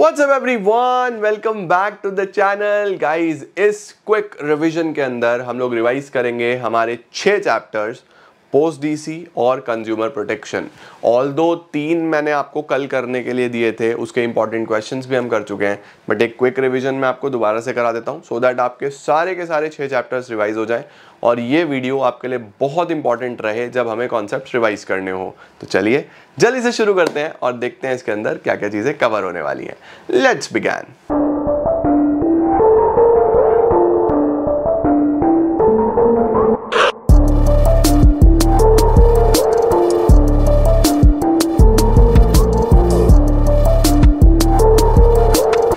What's up everyone? Welcome back to the channel. Guys, इस quick revision के अंदर हम लोग रिवाइज करेंगे हमारे छः चैप्टर्स पोस्ट डीसी और कंज्यूमर प्रोटेक्शन ऑल दो तीन मैंने आपको कल करने के लिए दिए थे, उसके इंपॉर्टेंट क्वेश्चंस भी हम कर चुके हैं बट एक क्विक रिवीजन मैं आपको दोबारा से करा देता हूँ सो दैट आपके सारे के सारे छह चैप्टर्स रिवाइज हो जाए, और ये वीडियो आपके लिए बहुत इंपॉर्टेंट रहे जब हमें कॉन्सेप्ट रिवाइज करने हो। तो चलिए, जल्दी से शुरू करते हैं और देखते हैं इसके अंदर क्या क्या चीज़ें कवर होने वाली हैं। लेट्स बिगैन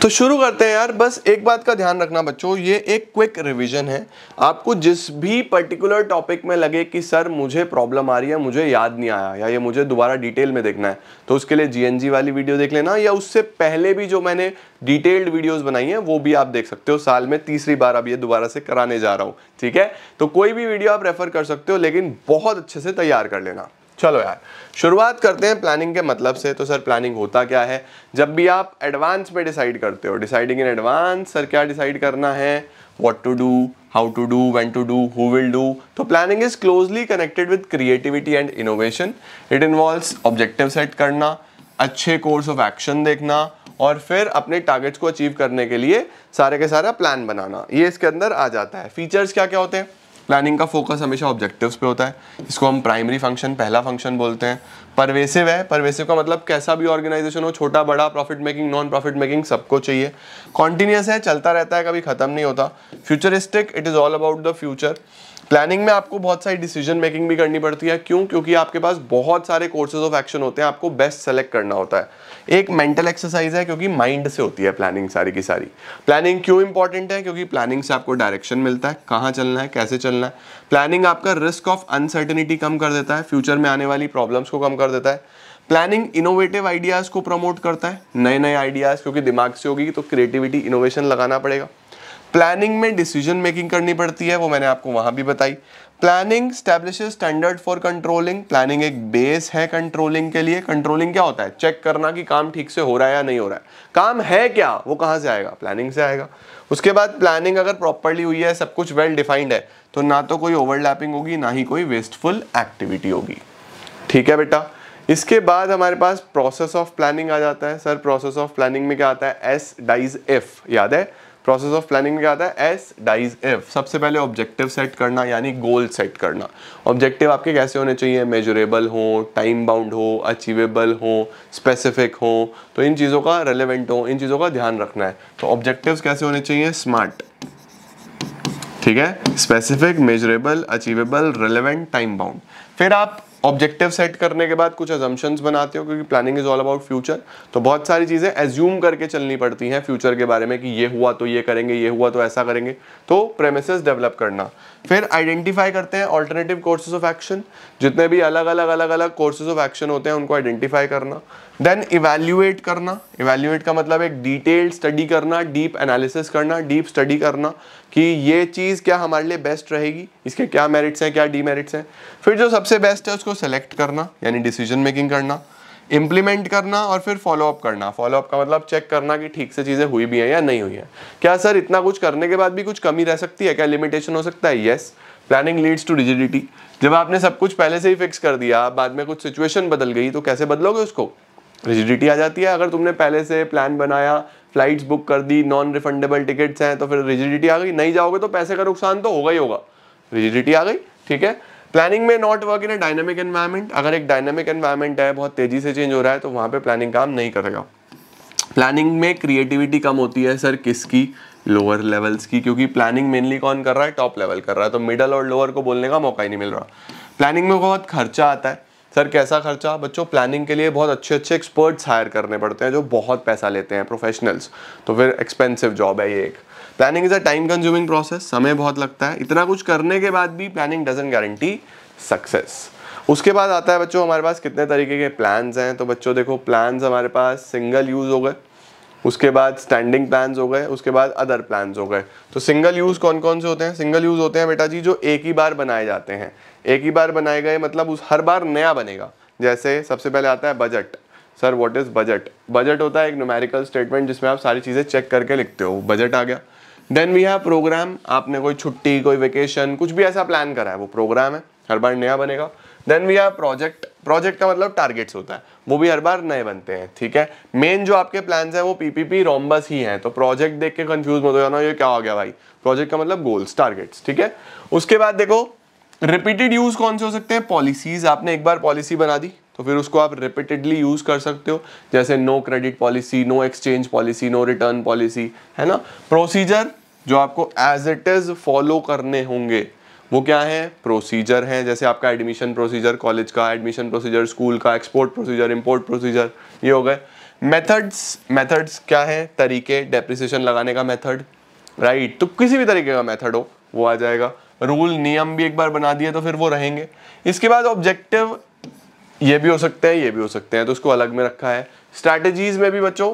तो शुरू करते हैं यार, बस एक बात का ध्यान रखना बच्चों, ये एक क्विक रिवीजन है। आपको जिस भी पर्टिकुलर टॉपिक में लगे कि सर मुझे प्रॉब्लम आ रही है, मुझे याद नहीं आया, या ये मुझे दोबारा डिटेल में देखना है तो उसके लिए जीएनजी वाली वीडियो देख लेना, या उससे पहले भी जो मैंने डिटेल्ड वीडियोस बनाई हैं, वो भी आप देख सकते हो। साल में तीसरी बार अब ये दोबारा से कराने जा रहा हूँ, ठीक है? तो कोई भी वीडियो आप रेफर कर सकते हो, लेकिन बहुत अच्छे से तैयार कर लेना। चलो यार, शुरुआत करते हैं प्लानिंग के मतलब से। तो सर प्लानिंग होता क्या है? जब भी आप एडवांस में डिसाइड करते हो डिसाइडिंग इन एडवांस सर क्या डिसाइड करना है? What to do how to do when to do who will do तो planning is closely connected with creativity and innovation it involves objective set करना, अच्छे course of action देखना, और फिर अपने टारगेट्स को अचीव करने के लिए सारे के सारा प्लान बनाना। ये इसके अंदर आ जाता है। फीचर्स क्या क्या होते हैं? प्लानिंग का फोकस हमेशा ऑब्जेक्टिव्स पे होता है। इसको हम प्राइमरी फ़ंक्शन पहला फ़ंक्शन बोलते हैं। परवेसिव है। परवेसिव का मतलब कैसा भी ऑर्गेनाइजेशन हो, छोटा, बड़ा profit making non profit making सबको चाहिए। कॉन्टीन्यूस है, चलता रहता है, कभी खत्म नहीं होता। Futuristic it is all about the future planning में आपको बहुत सारी डिसीज़न मेकिंग भी करनी पड़ती है। क्यों? क्योंकि आपके पास बहुत सारे कोर्सेज ऑफ़ एक्शन होते हैं। आपको बेस्ट सेलेक्ट करना होता है। एक मेंटल एक्सरसाइज है, क्योंकि माइंड से होती है प्लानिंग सारी की सारी। प्लानिंग क्यों इंपॉर्टेंट है? क्योंकि प्लानिंग से आपको डायरेक्शन मिलता है। कहाँ चलना है? कैसे चलना है? प्लानिंग आपका रिस्क ऑफ़ अनसर्टेनिटी कम कर देता है। फ्यूचर में आने वाली प्रॉब्लम्स को कम कर देता है। प्लानिंग इनोवेटिव आइडियाज़ को प्रमोट करता है। नए नए आइडियाज़ क्योंकि दिमाग से होगी तो क्रिएटिविटी इनोवेशन लगाना पड़ेगा। प्लानिंग में डिसीज़न मेकिंग करनी पड़ती है, वो मैंने आपको वहाँ भी बताई। Planning establish standard for controlling planning एक बेस है कंट्रोलिंग के लिए। कंट्रोलिंग क्या होता है? चेक करना कि काम ठीक से हो रहा है या नहीं हो रहा है। काम है क्या? वो कहाँ से आएगा? प्लानिंग से आएगा। उसके बाद प्लानिंग अगर प्रॉपरली हुई है, सब कुछ वेल डिफाइंड है तो ना तो कोई ओवरलैपिंग होगी, ना ही कोई वेस्टफुल एक्टिविटी होगी। ठीक है बेटा? इसके बाद हमारे पास प्रोसेस ऑफ़ प्लानिंग आ जाता है। सर प्रोसेस ऑफ़ प्लानिंग में क्या आता है? एस डाइज एफ़ याद है? प्रोसेस ऑफ़ प्लानिंग में क्या आता है? एस डाइज एफ़ सबसे पहले ऑब्जेक्टिव सेट करना, यानी गोल सेट करना। ऑब्जेक्टिव आपके कैसे होने चाहिए? मेजरेबल हो टाइम बाउंड हो अचीवेबल हो स्पेसिफिक हो। तो इन चीज़ों का रेलिवेंट हो, इन चीज़ों का ध्यान रखना है। तो ऑब्जेक्टिव कैसे होने चाहिए? स्मार्ट ठीक है? Specific measurable achievable relevant time bound फिर आप ऑब्जेक्टिव सेट करने के बाद कुछ अजम्पन्स बनाते हो, क्योंकि planning is all about future तो बहुत सारी चीज़ें एज्यूम करके चलनी पड़ती हैं फ्यूचर के बारे में कि ये हुआ तो ये करेंगे, ये हुआ तो ऐसा करेंगे। तो प्रेमिसेस डेवलप करना। फिर आइडेंटिफाई करते हैं ऑल्टरनेटिव कोर्सेज ऑफ़ एक्शन जितने भी अलग अलग अलग अलग कोर्सेज ऑफ़ एक्शन होते हैं, उनको आइडेंटिफाई करना। देन इवेल्युएट करना। इवेल्युएट का मतलब एक डिटेल्ड स्टडी करना डीप एनालिसिस करना डीप स्टडी करना। कि ये चीज़ क्या हमारे लिए बेस्ट रहेगी? इसके क्या मेरिट्स हैं, क्या डीमेरिट्स हैं? फिर जो सबसे बेस्ट है, उसको सेलेक्ट करना, यानी डिसीज़न मेकिंग करना इम्प्लीमेंट करना और फिर फॉलोअप करना। फॉलोअप का मतलब चेक करना कि ठीक से चीज़ें हुई भी हैं या नहीं हुई हैं। क्या सर इतना कुछ करने के बाद भी कुछ कमी रह सकती है? क्या लिमिटेशन हो सकता है? Yes planning leads to rigidity जब आपने सब कुछ पहले से ही फिक्स कर दिया, बाद में कुछ सिचुएशन बदल गई तो कैसे बदलोगे उसको? रिजिडिटी आ जाती है। अगर तुमने पहले से प्लान बनाया फ्लाइट्स बुक कर दी नॉन रिफंडेबल टिकट्स हैं तो फिर रिजिडिटी आ गई। नहीं जाओगे तो पैसे का नुकसान तो होगा ही होगा। रिजिडिटी आ गई, ठीक है? प्लानिंग में not work in a dynamic environment अगर एक डायनामिक एनवायरमेंट है, बहुत तेज़ी से चेंज हो रहा है तो वहाँ पे प्लानिंग काम नहीं करेगा। प्लानिंग में क्रिएटिविटी कम होती है सर किसकी? लोअर लेवल्स की, क्योंकि प्लानिंग मेनली कौन कर रहा है? टॉप लेवल कर रहा है। तो मिडल और लोअर को बोलने का मौका ही नहीं मिल रहा। प्लानिंग में बहुत खर्चा आता है। सर, कैसा खर्चा? बच्चों प्लानिंग के लिए बहुत अच्छे अच्छे एक्सपर्ट्स हायर करने पड़ते हैं, जो बहुत पैसा लेते हैं प्रोफेशनल्स तो फिर एक्सपेंसिव जॉब है ये एक. Planning is a time consuming process समय बहुत लगता है. इतना कुछ करने के बाद भी प्लानिंग डजन गारंटी सक्सेस उसके बाद आता है, बच्चों, हमारे पास कितने तरीके के प्लान्स हैं? तो बच्चों, देखो प्लान्स हमारे पास सिंगल यूज़ हो गए. उसके बाद स्टैंडिंग प्लान्स हो गए, उसके बाद अदर प्लान्स हो गए। तो सिंगल यूज़ कौन कौन से होते हैं? सिंगल यूज़ होते हैं बेटा जी, जो एक ही बार बनाए जाते हैं। एक ही बार बनाए गए मतलब उस हर बार नया बनेगा। जैसे सबसे पहले आता है budget sir what is budget budget होता है एक न्यूमेरिकल स्टेटमेंट जिसमें आप सारी चीज़ें चेक करके लिखते हो। बजट आ गया। देन वी हैव प्रोग्राम आपने कोई छुट्टी, कोई वेकेशन कुछ भी ऐसा प्लान करा है, वो प्रोग्राम है। हर बार नया बनेगा। Then we have project project का मतलब टारगेट्स होता है। वो भी हर बार नए बनते हैं, ठीक है? मेन जो आपके प्लान है, वो पीपीपी रोम्बस ही है। तो प्रोजेक्ट देख के कंफ्यूज मत हो जाना, ये क्या हो गया भाई? प्रोजेक्ट का मतलब गोल्स टारगेट्स ठीक है? उसके बाद देखो रिपीटेड यूज़ कौन से हो सकते हैं? पॉलिसीज़ आपने एक बार पॉलिसी बना दी तो फिर उसको आप रिपीटेडली यूज़ कर सकते हो। जैसे no credit policy no exchange policy no return policy है ना? प्रोसीजर जो आपको एज इट इज़ फॉलो करने होंगे वो क्या है? प्रोसीजर है, जैसे आपका एडमिशन प्रोसीजर कॉलेज का एडमिशन प्रोसीजर स्कूल का एक्सपोर्ट प्रोसीजर इम्पोर्ट प्रोसीजर ये हो गए। मेथड्स मेथड्स क्या है? तरीके डेप्रिसिएशन लगाने का मेथड राइट right. तो किसी भी तरीके का मेथड हो, वो आ जाएगा। रूल नियम भी एक बार बना दिए तो फिर वो रहेंगे। इसके बाद ऑब्जेक्टिव ये भी हो सकते हैं, ये भी हो सकते हैं तो उसको अलग में रखा है। स्ट्रैटेजीज में भी बच्चों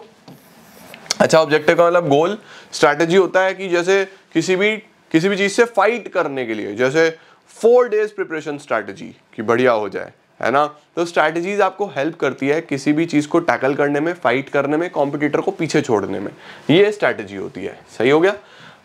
अच्छा ऑब्जेक्टिव का मतलब गोल स्ट्रैटेजी होता है कि जैसे किसी भी किसी भी चीज़ से फाइट करने के लिए, जैसे फोर डेज़ प्रिपरेशन स्ट्रैटेजी कि बढ़िया हो जाए, है ना? तो स्ट्रैटेजीज आपको हेल्प करती है किसी भी चीज़ को टैकल करने में फाइट करने में कॉम्पिटिटर को पीछे छोड़ने में। ये स्ट्रैटेजी होती है। सही हो गया?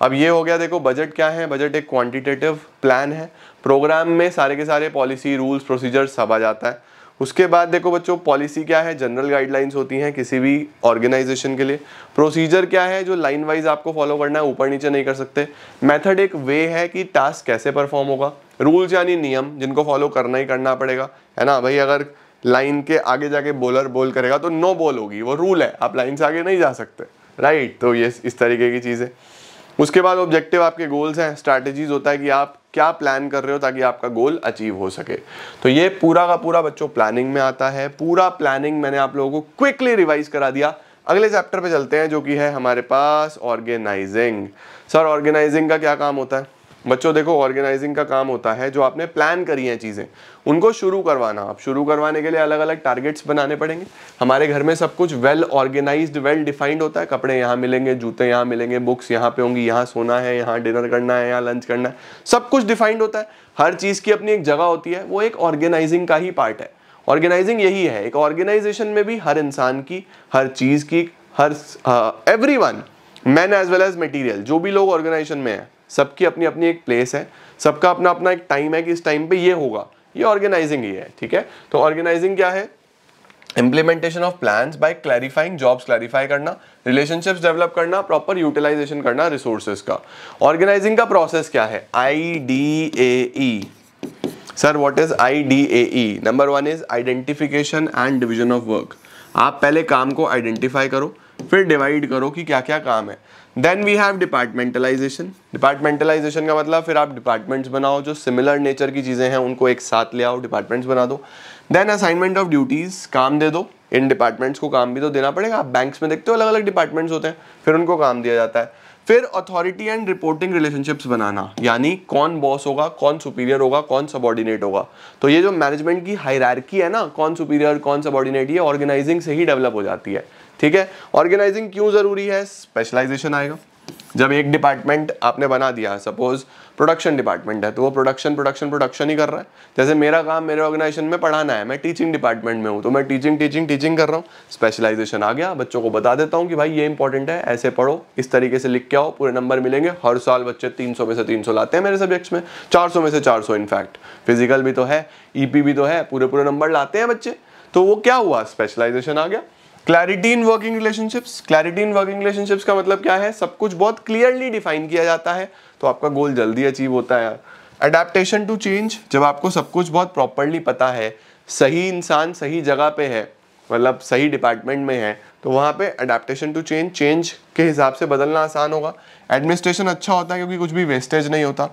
अब ये हो गया, देखो बजट क्या है? बजट एक क्वांटिटेटिव प्लान है। प्रोग्राम में सारे के सारे पॉलिसी रूल्स प्रोसीजर सब आ जाता है। उसके बाद देखो बच्चों पॉलिसी क्या है? जनरल गाइडलाइंस होती हैं किसी भी ऑर्गेनाइजेशन के लिए। प्रोसीजर क्या है जो लाइन वाइज आपको फॉलो करना है, ऊपर नीचे नहीं कर सकते। मेथड एक वे है कि टास्क कैसे परफॉर्म होगा। रूल्स यानी नियम, जिनको फॉलो करना ही करना पड़ेगा। है ना? भाई, अगर लाइन के आगे जाके बॉलर बोल करेगा तो नो बॉल होगी। वो रूल है। आप लाइन से आगे नहीं जा सकते। राइट तो ये इस तरीके की चीज़। है उसके बाद ऑब्जेक्टिव आपके गोल्स हैं स्ट्रैटेजीज होता है कि आप क्या प्लान कर रहे हो ताकि आपका गोल अचीव हो सके। तो ये पूरा का पूरा बच्चों प्लानिंग में आता है। पूरा प्लानिंग मैंने आप लोगों को क्विकली रिवाइज करा दिया। अगले चैप्टर पे चलते हैं जो कि है हमारे पास ऑर्गेनाइजिंग सर ऑर्गेनाइजिंग का क्या काम होता है? बच्चों, देखो ऑर्गेनाइजिंग का काम होता है जो आपने प्लान करी हैं चीज़ें, उनको शुरू करवाना। आप शुरू करवाने के लिए अलग अलग टारगेट्स बनाने पड़ेंगे। हमारे घर में सब कुछ वेल ऑर्गेनाइज्ड वेल डिफाइंड होता है। कपड़े यहाँ मिलेंगे, जूते यहाँ मिलेंगे बुक्स यहाँ पे होंगी, यहाँ सोना है, यहाँ डिनर करना है, यहाँ लंच करना है। सब कुछ डिफाइंड होता है। हर चीज़ की अपनी एक जगह होती है। वो एक ऑर्गेनाइजिंग का ही पार्ट है। ऑर्गेनाइजिंग यही है। एक ऑर्गेनाइजेशन में भी हर इंसान की, हर चीज़ की, हर every one man as well as material जो भी लोग ऑर्गेनाइजेशन में है सबकी अपनी अपनी एक प्लेस है, सबका अपना अपना एक टाइम है कि इस टाइम पे ये होगा। ये ऑर्गेनाइजिंग ही है, ठीक है? तो ऑर्गेनाइजिंग क्या है? Implementation of plan by clarifying jobs clarify करना रिलेशनशिप्स डेवलप करना प्रॉपर यूटिलाइजेशन करना रिसोर्सेज का। ऑर्गेनाइजिंग का प्रोसेस क्या है? I D A E sir what is I D A E number one is identification and division of work आप पहले काम को आइडेंटिफाई करो, फिर डिवाइड करो कि क्या क्या काम है। Then we have departmentalization departmentalization का मतलब फिर आप डिपार्टमेंट्स बनाओ, जो सिमिलर नेचर की चीज़ें हैं, उनको एक साथ ले आओ डिपार्टमेंट्स बना दो। देन असाइनमेंट ऑफ़ ड्यूटीज़ काम दे दो। इन डिपार्टमेंट्स को काम भी तो देना पड़ेगा। आप बैंक्स में देखते हो अलग अलग डिपार्टमेंट्स होते हैं, फिर उनको काम दिया जाता है। फिर अथॉरिटी एंड रिपोर्टिंग रिलेशनशिप्स बनाना, यानी कौन बॉस होगा, कौन सुपीरियर होगा, कौन सबॉर्डिनेट होगा। तो ये जो मैनेजमेंट की हायरार्की है ना, कौन सुपीरियर कौन सबॉर्डिनेट ये ऑर्गेनाइजिंग से ही डेवलप हो जाती है। ठीक है? ऑर्गेनाइजिंग क्यों ज़रूरी है? स्पेशलाइजेशन आएगा। जब एक डिपार्टमेंट आपने बना दिया सपोज़ प्रोडक्शन डिपार्टमेंट है तो वो प्रोडक्शन प्रोडक्शन प्रोडक्शन ही कर रहा है। जैसे मेरा काम मेरे ऑर्गेनाइजेशन में पढ़ाना है, मैं टीचिंग डिपार्टमेंट में हूँ तो मैं टीचिंग टीचिंग टीचिंग कर रहा हूँ। स्पेशलाइजेशन आ गया, बच्चों को बता देता हूँ कि भाई ये इंपॉर्टेंट है, ऐसे पढ़ो, इस तरीके से लिख के आओ, पूरे नंबर मिलेंगे। हर साल बच्चे तीन सौ में से तीन सौ लाते हैं मेरे सब्जेक्ट्स में, चार सौ में से चार सौ इनफैक्ट फ़िज़िकल भी तो है ई e भी तो है पूरे पूरे नंबर लाते हैं बच्चे। तो वो क्या हुआ? स्पेशलाइजेशन आ गया। Clarity in working relationships clarity in working relationships का मतलब क्या है? सब कुछ बहुत क्लियरली डिफाइन किया जाता है तो आपका गोल जल्दी अचीव होता है अडेप्टेशन टू चेंज जब आपको सब कुछ बहुत प्रॉपरली पता है, सही इंसान सही जगह पे है मतलब सही डिपार्टमेंट में है तो वहाँ पे अडेप्टेशन टू चेंज चेंज के हिसाब से बदलना आसान होगा। एडमिनिस्ट्रेशन अच्छा होता है क्योंकि कुछ भी वेस्टेज नहीं होता।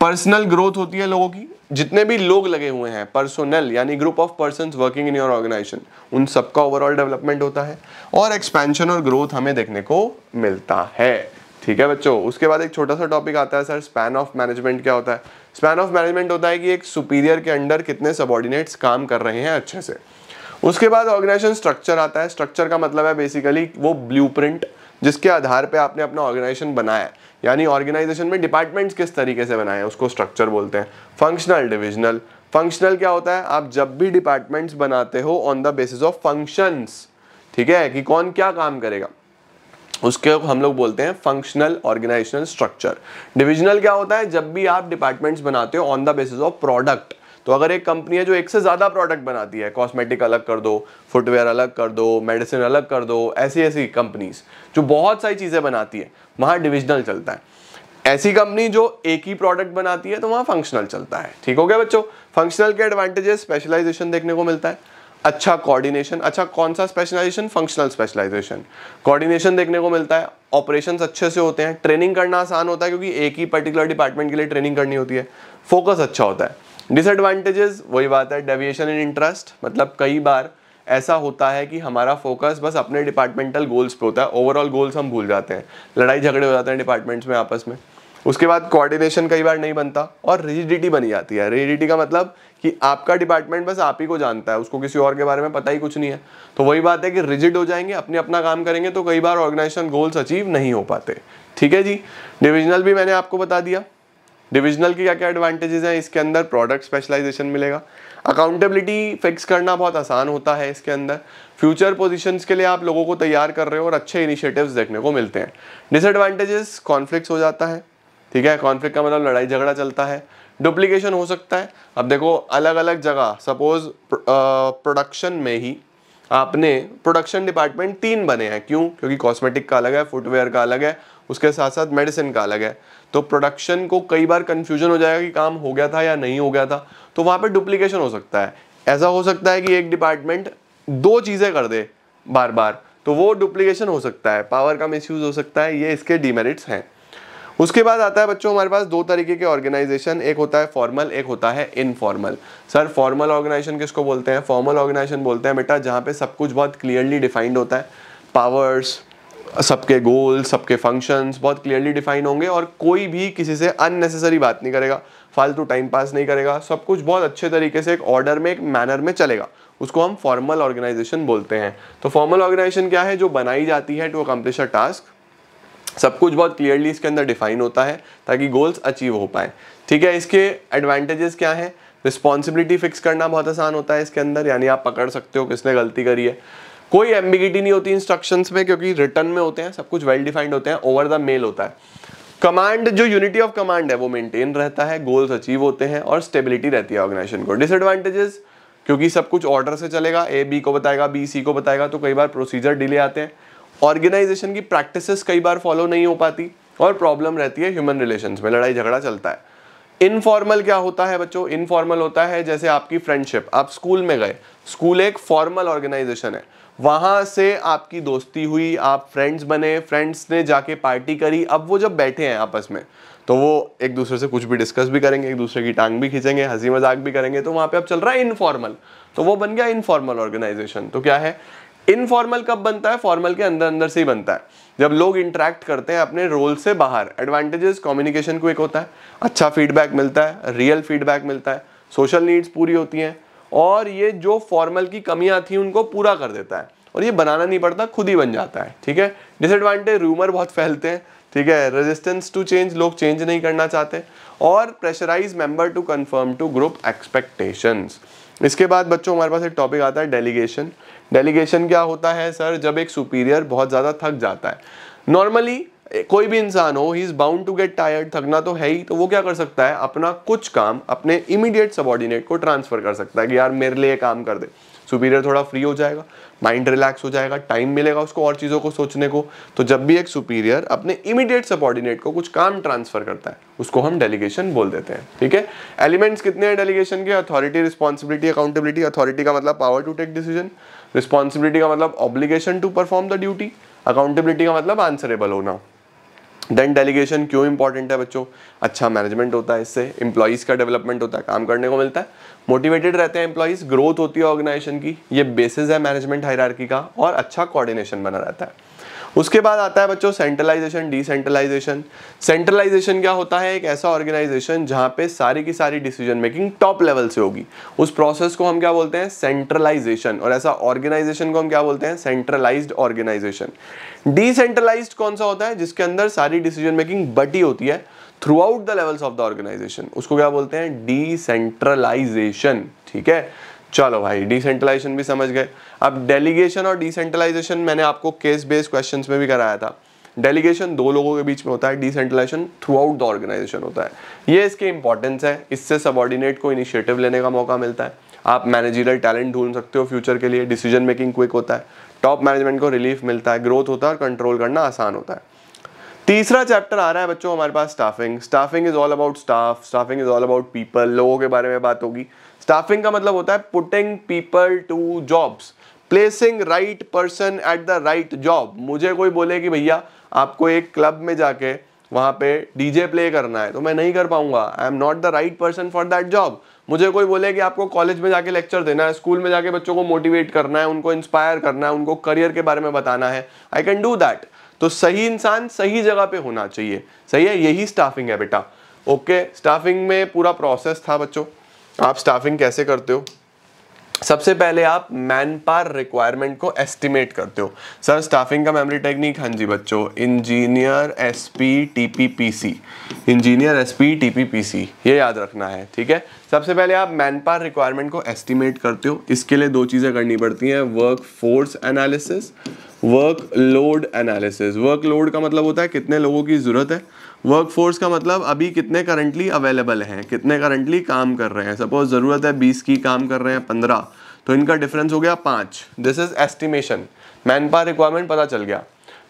पर्सनल ग्रोथ होती है लोगों की जितने भी लोग लगे हुए हैं पर्सोनल यानी group of person working in your organization उन सबका ओवरऑल डेवलपमेंट होता है और एक्सपेंशन और ग्रोथ हमें देखने को मिलता है। ठीक है बच्चों? उसके बाद एक छोटा सा टॉपिक आता है सर स्पैन ऑफ़ मैनेजमेंट क्या होता है? स्पैन ऑफ़ मैनेजमेंट होता है कि एक सुपीरियर के अंडर कितने सबॉर्डिनेट्स काम कर रहे हैं अच्छे से। उसके बाद ऑर्गेनाइजेशन स्ट्रक्चर आता है। स्ट्रक्चर का मतलब है बेसिकली वो ब्लूप्रिंट जिसके आधार पे आपने अपना ऑर्गेनाइजेशन बनाया है। यानी ऑर्गेनाइजेशन में डिपार्टमेंट्स किस तरीके से बनाए हैं, उसको स्ट्रक्चर बोलते हैं। फंक्शनल डिविजनल फंक्शनल क्या होता है? आप जब भी डिपार्टमेंट्स बनाते हो on the basis of functions ठीक है? कि कौन क्या काम करेगा? उसके हम लोग बोलते हैं फंक्शनल ऑर्गेनाइजेशनल स्ट्रक्चर डिविजनल क्या होता है? जब भी आप डिपार्टमेंट्स बनाते हो on the basis of product तो अगर एक कंपनी है जो एक से ज़्यादा प्रोडक्ट बनाती है कॉस्मेटिक अलग कर दो फुटवेयर अलग कर दो मेडिसिन अलग कर दो ऐसी ऐसी कंपनीज़ जो बहुत सारी चीज़ें बनाती है, वहाँ डिविजनल चलता है। ऐसी कंपनी जो एक ही प्रोडक्ट बनाती है तो वहाँ फंक्शनल चलता है। ठीक हो गया बच्चों? फंक्शनल के एडवांटेजेस स्पेशलाइजेशन देखने को मिलता है। अच्छा कोऑर्डिनेशन अच्छा कौन सा स्पेशलाइजेशन फंक्शनल स्पेशलाइजेशन कोऑर्डिनेशन देखने को मिलता है। ऑपरेशन अच्छे से होते हैं। ट्रेनिंग करना आसान होता है, क्योंकि एक ही पर्टिकुलर डिपार्टमेंट के लिए ट्रेनिंग करनी होती है। फोकस अच्छा होता है। डिसएडवांटेजेस वही बात है डेविएशन इन इंटरेस्ट मतलब कई बार ऐसा होता है कि हमारा फोकस बस अपने डिपार्टमेंटल गोल्स पे होता है ओवरऑल गोल्स हम भूल जाते हैं, लड़ाई झगड़े हो जाते हैं डिपार्टमेंट्स में, आपस में। उसके बाद कोऑर्डिनेशन कई बार नहीं बनता और रिजिडिटी बनी जाती है। रिजिडिटी का मतलब कि आपका डिपार्टमेंट बस आप ही को जानता है, उसको किसी और के बारे में पता ही कुछ नहीं है। तो वही बात है कि रिजिड हो जाएँगे अपने अपना काम करेंगे तो कई बार ऑर्गेनाइजेशन गोल्स अचीव नहीं हो पाते। ठीक है जी? डिविजनल भी मैंने आपको बता दिया। डिविजनल की क्या क्या एडवांटेजेस हैं? इसके अंदर प्रोडक्ट स्पेशलाइजेशन मिलेगा। अकाउंटेबिलिटी फिक्स करना बहुत आसान होता है इसके अंदर। फ्यूचर पोजीशंस के लिए आप लोगों को तैयार कर रहे हो और अच्छे इनिशिएटिव्स देखने को मिलते हैं। डिसएडवांटेजेस कॉन्फ्लिक्ट हो जाता है। ठीक है? कॉन्फ्लिक्ट का मतलब लड़ाई झगड़ा चलता है। डुप्लीकेशन हो सकता है। अब देखो अलग अलग जगह सपोज़ प्रोडक्शन में ही आपने प्रोडक्शन डिपार्टमेंट तीन बने हैं। क्यों? क्योंकि कॉस्मेटिक का अलग है फुटवेयर का अलग है, उसके साथ साथ मेडिसिन का अलग है। तो प्रोडक्शन को कई बार कन्फ्यूज़न हो जाएगा कि काम हो गया था या नहीं हो गया था। तो वहाँ पर डुप्लीकेशन हो सकता है। ऐसा हो सकता है कि एक डिपार्टमेंट दो चीज़ें कर दे बार बार तो वो डुप्लीकेशन हो सकता है। पावर का मिस हो सकता है, ये इसके डिमेरिट्स हैं। उसके बाद आता है बच्चों हमारे पास दो तरीके के ऑर्गेनाइजेशन एक होता है फॉर्मल एक होता है इनफॉर्मल सर फॉर्मल ऑर्गेनाइजेशन किसको बोलते हैं? फॉर्मल ऑर्गेनाइजेशन बोलते हैं बेटा जहाँ पे सब कुछ बहुत क्लियरली डिफाइंड होता है। पावर्स सबके गोल सबके फ़ंक्शंस बहुत क्लियरली डिफाइन होंगे और कोई भी किसी से अननेसेसरी बात नहीं करेगा। फालतू टाइम पास नहीं करेगा। सब कुछ बहुत अच्छे तरीके से एक ऑर्डर में, एक मैनर में चलेगा। उसको हम फॉर्मल ऑर्गेनाइजेशन बोलते हैं। तो फॉर्मल ऑर्गेनाइजेशन क्या है? जो बनाई जाती है टू अकम्प्लिश अ टास्क सब कुछ बहुत क्लियरली इसके अंदर डिफाइन होता है ताकि गोल्स अचीव हो पाए। ठीक है, इसके एडवांटेजेस क्या है? रिस्पॉन्सिबिलिटी फिक्स करना बहुत आसान होता है इसके अंदर, यानी आप पकड़ सकते हो किसने गलती करी है। कोई एम्बिगिटी नहीं होती इंस्ट्रक्शंस में, क्योंकि रिटर्न में होते हैं, सब कुछ वेल डिफाइंड होते हैं ओवर द मेल होता है। कमांड जो यूनिटी ऑफ़ कमांड है, वो मेंटेन रहता है गोल्स अचीव होते हैं और स्टेबिलिटी रहती है ऑर्गेनाइजेशन को। डिसएडवांटेजेस क्योंकि सब कुछ ऑर्डर से चलेगा ए बी को बताएगा बी सी को बताएगा तो कई बार प्रोसीजर डिले आते हैं। ऑर्गेनाइजेशन की प्रैक्टिसेस कई बार फॉलो नहीं हो पाती और प्रॉब्लम रहती है ह्यूमन रिलेशंस में, लड़ाई झगड़ा चलता है। इनफॉर्मल क्या होता है बच्चों? इनफॉर्मल होता है जैसे आपकी फ्रेंडशिप आप स्कूल में गए स्कूल एक फॉर्मल ऑर्गेनाइजेशन है। वहाँ से आपकी दोस्ती हुई, आप फ्रेंड्स बने फ्रेंड्स ने जाके पार्टी करी। अब वो जब बैठे हैं आपस में तो वो एक दूसरे से कुछ भी डिस्कस भी करेंगे, एक दूसरे की टांग भी खींचेंगे, हँसी मज़ाक भी करेंगे तो वहाँ पे अब चल रहा है इनफॉर्मल तो वो बन गया इनफॉर्मल ऑर्गेनाइजेशन तो क्या है? इनफॉर्मल कब बनता है? फॉर्मल के अंदर अंदर से ही बनता है। जब लोग इंटरेक्ट करते हैं अपने रोल से बाहर एडवांटेजेस कम्युनिकेशन को एक होता है। अच्छा फीडबैक मिलता है रियल फीडबैक मिलता है सोशल नीड्स पूरी होती हैं, और ये जो फॉर्मल की कमियाँ थी, उनको पूरा कर देता है। और ये बनाना नहीं पड़ता, खुद ही बन जाता है, ठीक है? डिसएडवांटेज रूमर बहुत फैलते हैं, ठीक है? रेजिस्टेंस टू चेंज लोग चेंज नहीं करना चाहते, और pressurize member to conform to group expectations इसके बाद बच्चों, हमारे पास एक टॉपिक आता है डेलीगेशन डेलीगेशन क्या होता है सर जब एक सुपीरियर बहुत ज़्यादा थक जाता है। नॉर्मली कोई भी इंसान हो he is bound to get tired थकना तो है ही तो वो क्या कर सकता है? अपना कुछ काम, अपने इमीडिएट सबॉर्डिनेट को ट्रांसफ़र कर सकता है कि यार, मेरे लिए काम कर दे। सुपीरियर थोड़ा फ्री हो जाएगा माइंड रिलैक्स हो जाएगा टाइम मिलेगा उसको और चीज़ों को सोचने को। तो जब भी एक सुपीरियर अपने इमीडिएट सबॉर्डिनेट को कुछ काम ट्रांसफ़र करता है, उसको हम डेलीगेशन बोल देते हैं। ठीक है? एलिमेंट्स कितने हैं डेलीगेशन के? अथॉरिटी रिस्पॉन्सिबिलिटी अकाउंटेबिलिटी अथॉरिटी का मतलब power to take decision responsibility का मतलब obligation to perform the duty accountability का मतलब आंसरेबल होना. देन डेलीगेशन क्यों इंपॉर्टेंट है बच्चों? अच्छा मैनेजमेंट होता है इससे. इंप्लाइज का डेवलपमेंट होता है, काम करने को मिलता है. मोटिवेटेड रहते हैं इंप्लॉयज ग्रोथ होती है ऑर्गेनाइजेशन की. ये बेसिस है मैनेजमेंट हायरार्की का और अच्छा कोऑर्डिनेशन बना रहता है. उसके बाद आता है बच्चों सेंट्रलाइजेशन डिसेंट्रलाइजेशन सेंट्रलाइजेशन क्या होता है? एक ऐसा ऑर्गेनाइजेशन जहाँ पे सारी की सारी डिसीज़न मेकिंग टॉप लेवल से होगी। उस प्रोसेस को हम क्या बोलते हैं? सेंट्रलाइजेशन और ऐसा ऑर्गेनाइजेशन को हम क्या बोलते हैं? सेंट्रलाइज्ड ऑर्गेनाइजेशन डिसेंट्रलाइज्ड कौन सा होता है? जिसके अंदर सारी डिसीज़न मेकिंग बटी होती है throughout the levels of the organization उसको क्या बोलते हैं? डिसेंट्रलाइजेशन ठीक है? चलो भाई डिसेंट्रलाइजेशन भी समझ गए। अब डेलीगेशन और डिसेंट्रलाइजेशन मैंने आपको केस बेस्ड क्वेश्चंस में भी कराया था। डेलीगेशन दो लोगों के बीच में होता है decentralisation throughout the organisation होता है। ये इसके इंपॉर्टेंस है, इससे सबॉर्डिनेट को इनिशिएटिव लेने का मौका मिलता है। आप मैनेजरल टैलेंट ढूंढ सकते हो फ्यूचर के लिए डिसीज़न मेकिंग क्विक होता है। टॉप मैनेजमेंट को रिलीफ मिलता है ग्रोथ होता है और कंट्रोल करना आसान होता है। तीसरा चैप्टर आ रहा है बच्चों हमारे पास staffing staffing is all about staff staffing is all about people लोगों के बारे में बात होगी। स्टाफिंग का मतलब होता है putting people to jobs placing right person at the right job मुझे कोई बोले कि भैया, आपको एक क्लब में जाके वहाँ पे डीजे प्ले करना है तो मैं नहीं कर पाऊँगा। I am not the right person for that job मुझे कोई बोले कि आपको कॉलेज में जाके लेक्चर देना है स्कूल में जाके बच्चों को मोटिवेट करना है, उनको इंस्पायर करना है, उनको करियर के बारे में बताना है आई कैन डू दैट तो सही इंसान सही जगह पे होना चाहिए। सही है, यही स्टाफिंग है बेटा। ओके स्टाफिंग में पूरा प्रोसेस था बच्चों। आप स्टाफिंग कैसे करते हो? सबसे पहले आप मैन पावर रिक्वायरमेंट को एस्टिमेट करते हो। सर स्टाफिंग का मेमोरी टेक्निक हाँ जी बच्चों engineer S P T P P C engineer S P T P P C ये याद रखना है, ठीक है? सबसे पहले आप मैन पावर रिक्वायरमेंट को एस्टिमेट करते हो। इसके लिए दो चीज़ें करनी पड़ती हैं workforce analysis workload analysis workload का मतलब होता है कितने लोगों की ज़रूरत है वर्क फोर्स का मतलब अभी कितने करंटली अवेलेबल हैं, कितने करंटली काम कर रहे हैं। सपोज़ ज़रूरत है बीस की काम कर रहे हैं, पंद्रह तो इनका डिफरेंस हो गया पाँच। This is estimation manpower requirement पता चल गया।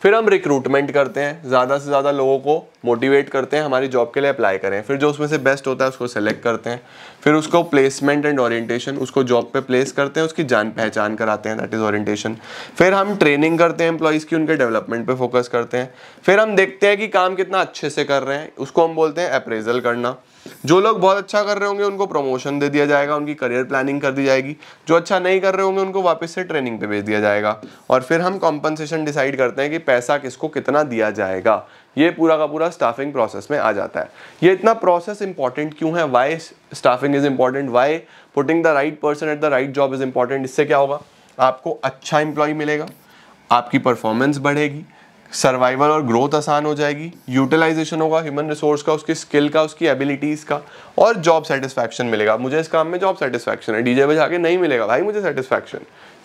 फिर हम रिक्रूटमेंट करते हैं, ज़्यादा से ज़्यादा लोगों को मोटिवेट करते हैं, हमारी जॉब के लिए अप्लाई करें। फिर जो उसमें से बेस्ट होता है, उसको सेलेक्ट करते हैं। फिर उसको प्लेसमेंट एंड ओरिएंटेशन उसको जॉब पे प्लेस करते हैं, उसकी जान पहचान कराते हैं दैट इज़ ओरिएंटेशन फिर हम ट्रेनिंग करते हैं एम्प्लॉयज़ की, उनके डेवलपमेंट पे फोकस करते हैं। फिर हम देखते हैं कि काम कितना अच्छे से कर रहे हैं, उसको हम बोलते हैं अप्रेजल करना। जो लोग बहुत अच्छा कर रहे होंगे, उनको प्रमोशन दे दिया जाएगा, उनकी करियर प्लानिंग कर दी जाएगी। जो अच्छा नहीं कर रहे होंगे, उनको वापस से ट्रेनिंग पे भेज दिया जाएगा। और फिर हम कॉम्पनसेशन डिसाइड करते हैं कि पैसा किसको कितना दिया जाएगा। ये पूरा का पूरा स्टाफिंग प्रोसेस में आ जाता है। ये इतना प्रोसेस इंपॉर्टेंट क्यों है? Why staffing is important why putting the right person at the right job is important इससे क्या होगा? आपको अच्छा इंप्लॉय मिलेगा, आपकी परफॉर्मेंस बढ़ेगी सर्वाइवल और ग्रोथ आसान हो जाएगी यूटिलाइजेशन होगा ह्यूमन रिसोर्स का, उसकी स्किल का, उसकी एबिलिटीज़ का, और जॉब सेटिस्फैक्शन मिलेगा। मुझे इस काम में जॉब सेटिस्फैक्शन है। डीजे बजा के नहीं मिलेगा। भाई मुझे सेटिस्फैक्शन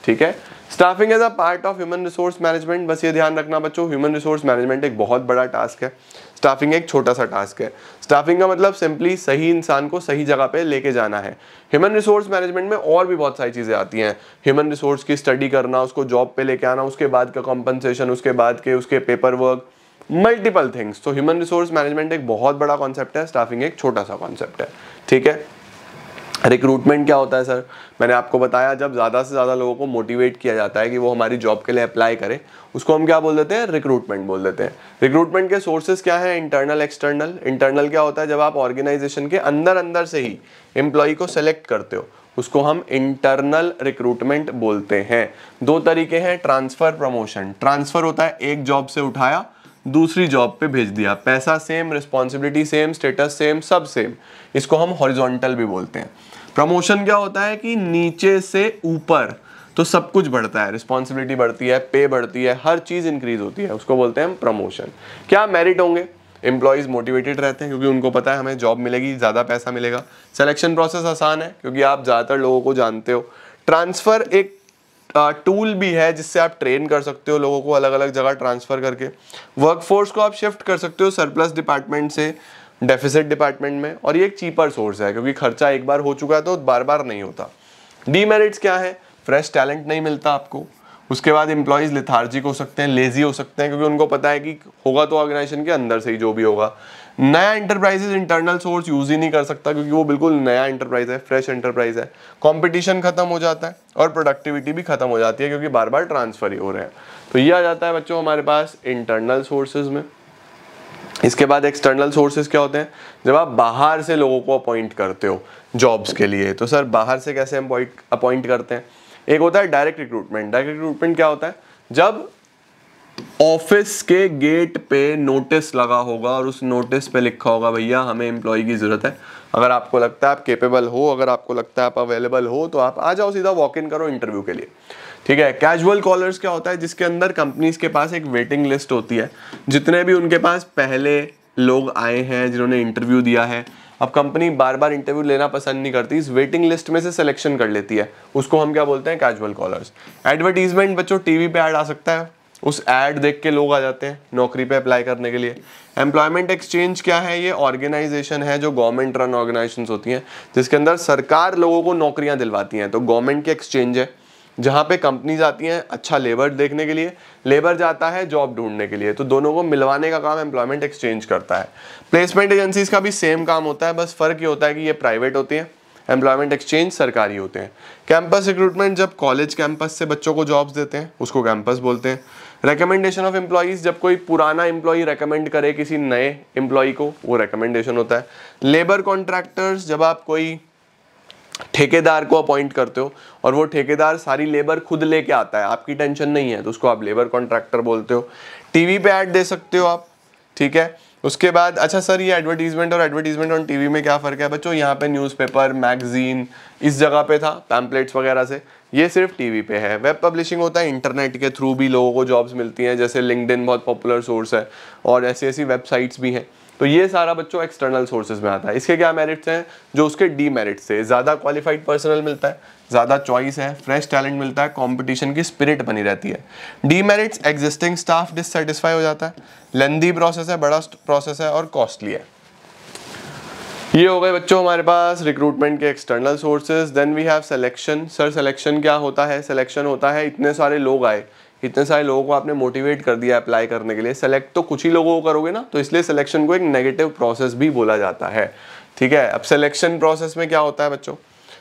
ठीक है? Staffing as a part of human resource management बस ये ध्यान रखना बच्चों ह्यूमन रिसोर्स मैनेजमेंट एक बहुत बड़ा टास्क है। स्टाफिंग एक छोटा सा टास्क है। स्टाफिंग का मतलब सिंपली सही इंसान को सही जगह पे लेके जाना है। ह्यूमन रिसोर्स मैनेजमेंट में और भी बहुत सारी चीज़ें आती हैं। ह्यूमन रिसोर्स की स्टडी करना, उसको जॉब पे लेके आना, उसके बाद का कॉम्पनसेशन उसके बाद के, उसके पेपर वर्क मल्टीपल थिंग्स तो ह्यूमन रिसोर्स मैनेजमेंट एक बहुत बड़ा कॉन्सेप्ट है। स्टाफिंग एक छोटा सा कॉन्सेप्ट है। ठीक है? रिक्रूटमेंट क्या होता है, सर? मैंने आपको बताया, जब ज़्यादा से ज़्यादा लोगों को मोटिवेट किया जाता है कि वो हमारी जॉब के लिए अप्लाई करें, उसको हम क्या बोल देते हैं? रिक्रूटमेंट बोल देते हैं। रिक्रूटमेंट के सोर्सेज क्या है? इंटरनल एक्सटर्नल इंटरनल क्या होता है? जब आप ऑर्गेनाइजेशन के अंदर अंदर से ही एम्प्लॉय को सेलेक्ट करते हो, उसको हम इंटरनल रिक्रूटमेंट बोलते हैं। दो तरीके हैं ट्रांसफ़र प्रमोशन ट्रांसफ़र होता है, एक जॉब से उठाया, दूसरी जॉब पे भेज दिया। पैसा same responsibility same status same सब सेम इसको हम हॉरिजॉन्टल भी बोलते हैं। प्रमोशन क्या होता है कि नीचे से ऊपर तो सब कुछ बढ़ता है रिस्पॉन्सिबिलिटी बढ़ती है पे बढ़ती है, हर चीज़ इंक्रीज होती है, उसको बोलते हैं हम प्रमोशन क्या मेरिट होंगे? एम्प्लॉयज़ मोटिवेटेड रहते हैं क्योंकि उनको पता है हमें जॉब मिलेगी, ज़्यादा पैसा मिलेगा. सिलेक्शन प्रोसेस आसान है क्योंकि आप ज़्यादातर लोगों को जानते हो. ट्रांसफ़र एक टूल भी है जिससे आप ट्रेन कर सकते हो लोगों को अलग अलग जगह ट्रांसफ़र करके. वर्कफोर्स को आप शिफ्ट कर सकते हो सरप्लस डिपार्टमेंट से. डेफिसिट डिपार्टमेंट में, और ये एक चीपर सोर्स है, क्योंकि खर्चा एक बार हो चुका है तो बार बार नहीं होता। डीमेरिट्स क्या है? फ्रेश टैलेंट नहीं मिलता आपको। उसके बाद इंप्लॉयज़ लिथार्जिक हो सकते हैं लेजी हो सकते हैं, क्योंकि उनको पता है कि होगा तो ऑर्गेनाइजेशन के अंदर से ही जो भी होगा। नया इंटरप्राइजेज इंटरनल सोर्स यूज़ ही नहीं कर सकता, क्योंकि वो बिल्कुल नया इंटरप्राइज है फ्रेश इंटरप्राइज है। कंपटीशन खत्म हो जाता है, और प्रोडक्टिविटी भी खत्म हो जाती है, क्योंकि बार बार ट्रांसफ़र ही हो रहे हैं। तो ये आ जाता है बच्चों हमारे पास इंटरनल सोर्सेज में। इसके बाद एक्सटर्नल सोर्सेज क्या होते हैं? जब आप बाहर से लोगों को अपॉइंट करते हो जॉब्स के लिए तो सर बाहर से कैसे अपॉइंट करते हैं? एक होता है डायरेक्ट रिक्रूटमेंट डायरेक्ट रिक्रूटमेंट क्या होता है? जब ऑफ़िस के गेट पे नोटिस लगा होगा और उस नोटिस पे लिखा होगा, भैया, हमें एम्प्लॉय की ज़रूरत है। अगर आपको लगता है आप केपेबल हो, अगर आपको लगता है आप अवेलेबल हो तो आप आ जाओ सीधा वॉक इन करो इंटरव्यू के लिए। ठीक है? कैजुअल कॉलर्स क्या होता है, जिसके अंदर कंपनीज़ के पास एक वेटिंग लिस्ट होती है। जितने भी उनके पास पहले लोग आए हैं, जिन्होंने इंटरव्यू दिया है, अब कंपनी बार बार इंटरव्यू लेना पसंद नहीं करती, इस वेटिंग लिस्ट में से सिलेक्शन कर लेती है। उसको हम क्या बोलते हैं? कैजुअल कॉलर्स एडवर्टीजमेंट बच्चों टीवी पे ऐड आ सकता है। उस ऐड देख के लोग आ जाते हैं, नौकरी पे अप्लाई करने के लिए। एम्प्लॉयमेंट एक्सचेंज क्या है? ये ऑर्गेनाइजेशन है जो गवर्नमेंट रन ऑर्गेनाइजेशन होती हैं, जिसके अंदर सरकार लोगों को नौकरियाँ दिलवाती हैं। तो गवर्नमेंट के एक्सचेंज है। जहाँ पे कंपनीज़ आती हैं अच्छा लेबर देखने के लिए लेबर जाता है जॉब ढूँढने के लिए तो दोनों को मिलवाने का काम एम्प्लॉयमेंट एक्सचेंज करता है। प्लेसमेंट एजेंसीज का भी सेम काम होता है, बस फ़र्क ये होता है कि ये प्राइवेट होती हैं एम्प्लॉयमेंट एक्सचेंज सरकारी होते हैं। कैंपस रिक्रूटमेंट जब कॉलेज कैंपस से बच्चों को जॉब्स देते हैं, उसको कैंपस बोलते हैं। रिकमेंडेशन ऑफ़ एम्प्लॉयज़ जब कोई पुराना एम्प्लॉय रेकमेंड करे किसी नए एम्प्लॉय को, वो रिकमेंडेशन होता है। लेबर कॉन्ट्रैक्टर्स जब आप कोई ठेकेदार को अपॉइंट करते हो और वो ठेकेदार सारी लेबर खुद लेके आता है, आपकी टेंशन नहीं है तो उसको आप लेबर कॉन्ट्रैक्टर बोलते हो। टीवी पे ऐड दे सकते हो आप, ठीक है? उसके बाद अच्छा सर, ये एडवर्टीजमेंट और एडवर्टीजमेंट ऑन टीवी में क्या फ़र्क है? बच्चों, यहाँ पे न्यूज़पेपर मैगजीन इस जगह पे था पैम्पलेट्स वगैरह से। ये सिर्फ़ टीवी पे है। वेब पब्लिशिंग होता है इंटरनेट के थ्रू भी लोगों को जॉब्स मिलती हैं, जैसे लिंकड बहुत पॉपुलर सोर्स है और ऐसी ऐसी वेबसाइट्स भी हैं। तो ये सारा बच्चों एक्सटर्नल सोर्सेज में आता है। इसके क्या मेरिट्स हैं? जो उसके डी मेरिट्स से ज़्यादा क्वालिफाइड पर्सनल मिलता है, ज़्यादा चॉइस है फ्रेश टैलेंट मिलता है कंपटीशन की स्पिरिट बनी रहती है। Demerits existing staff dissatisfy हो जाता है। लेंदी प्रोसेस है, बड़ा प्रोसेस है और कॉस्टली है। ये हो गए बच्चों हमारे पास रिक्रूटमेंट के external sources then we have selection sir selection क्या होता है? सिलेक्शन होता है, इतने सारे लोग आए। इतने सारे लोगों को आपने मोटिवेट कर दिया अप्लाई करने के लिए। सेलेक्ट तो कुछ ही लोगों को करोगे ना तो इसलिए सिलेक्शन को एक नेगेटिव प्रोसेस भी बोला जाता है। ठीक है? अब सिलेक्शन प्रोसेस में क्या होता है बच्चों?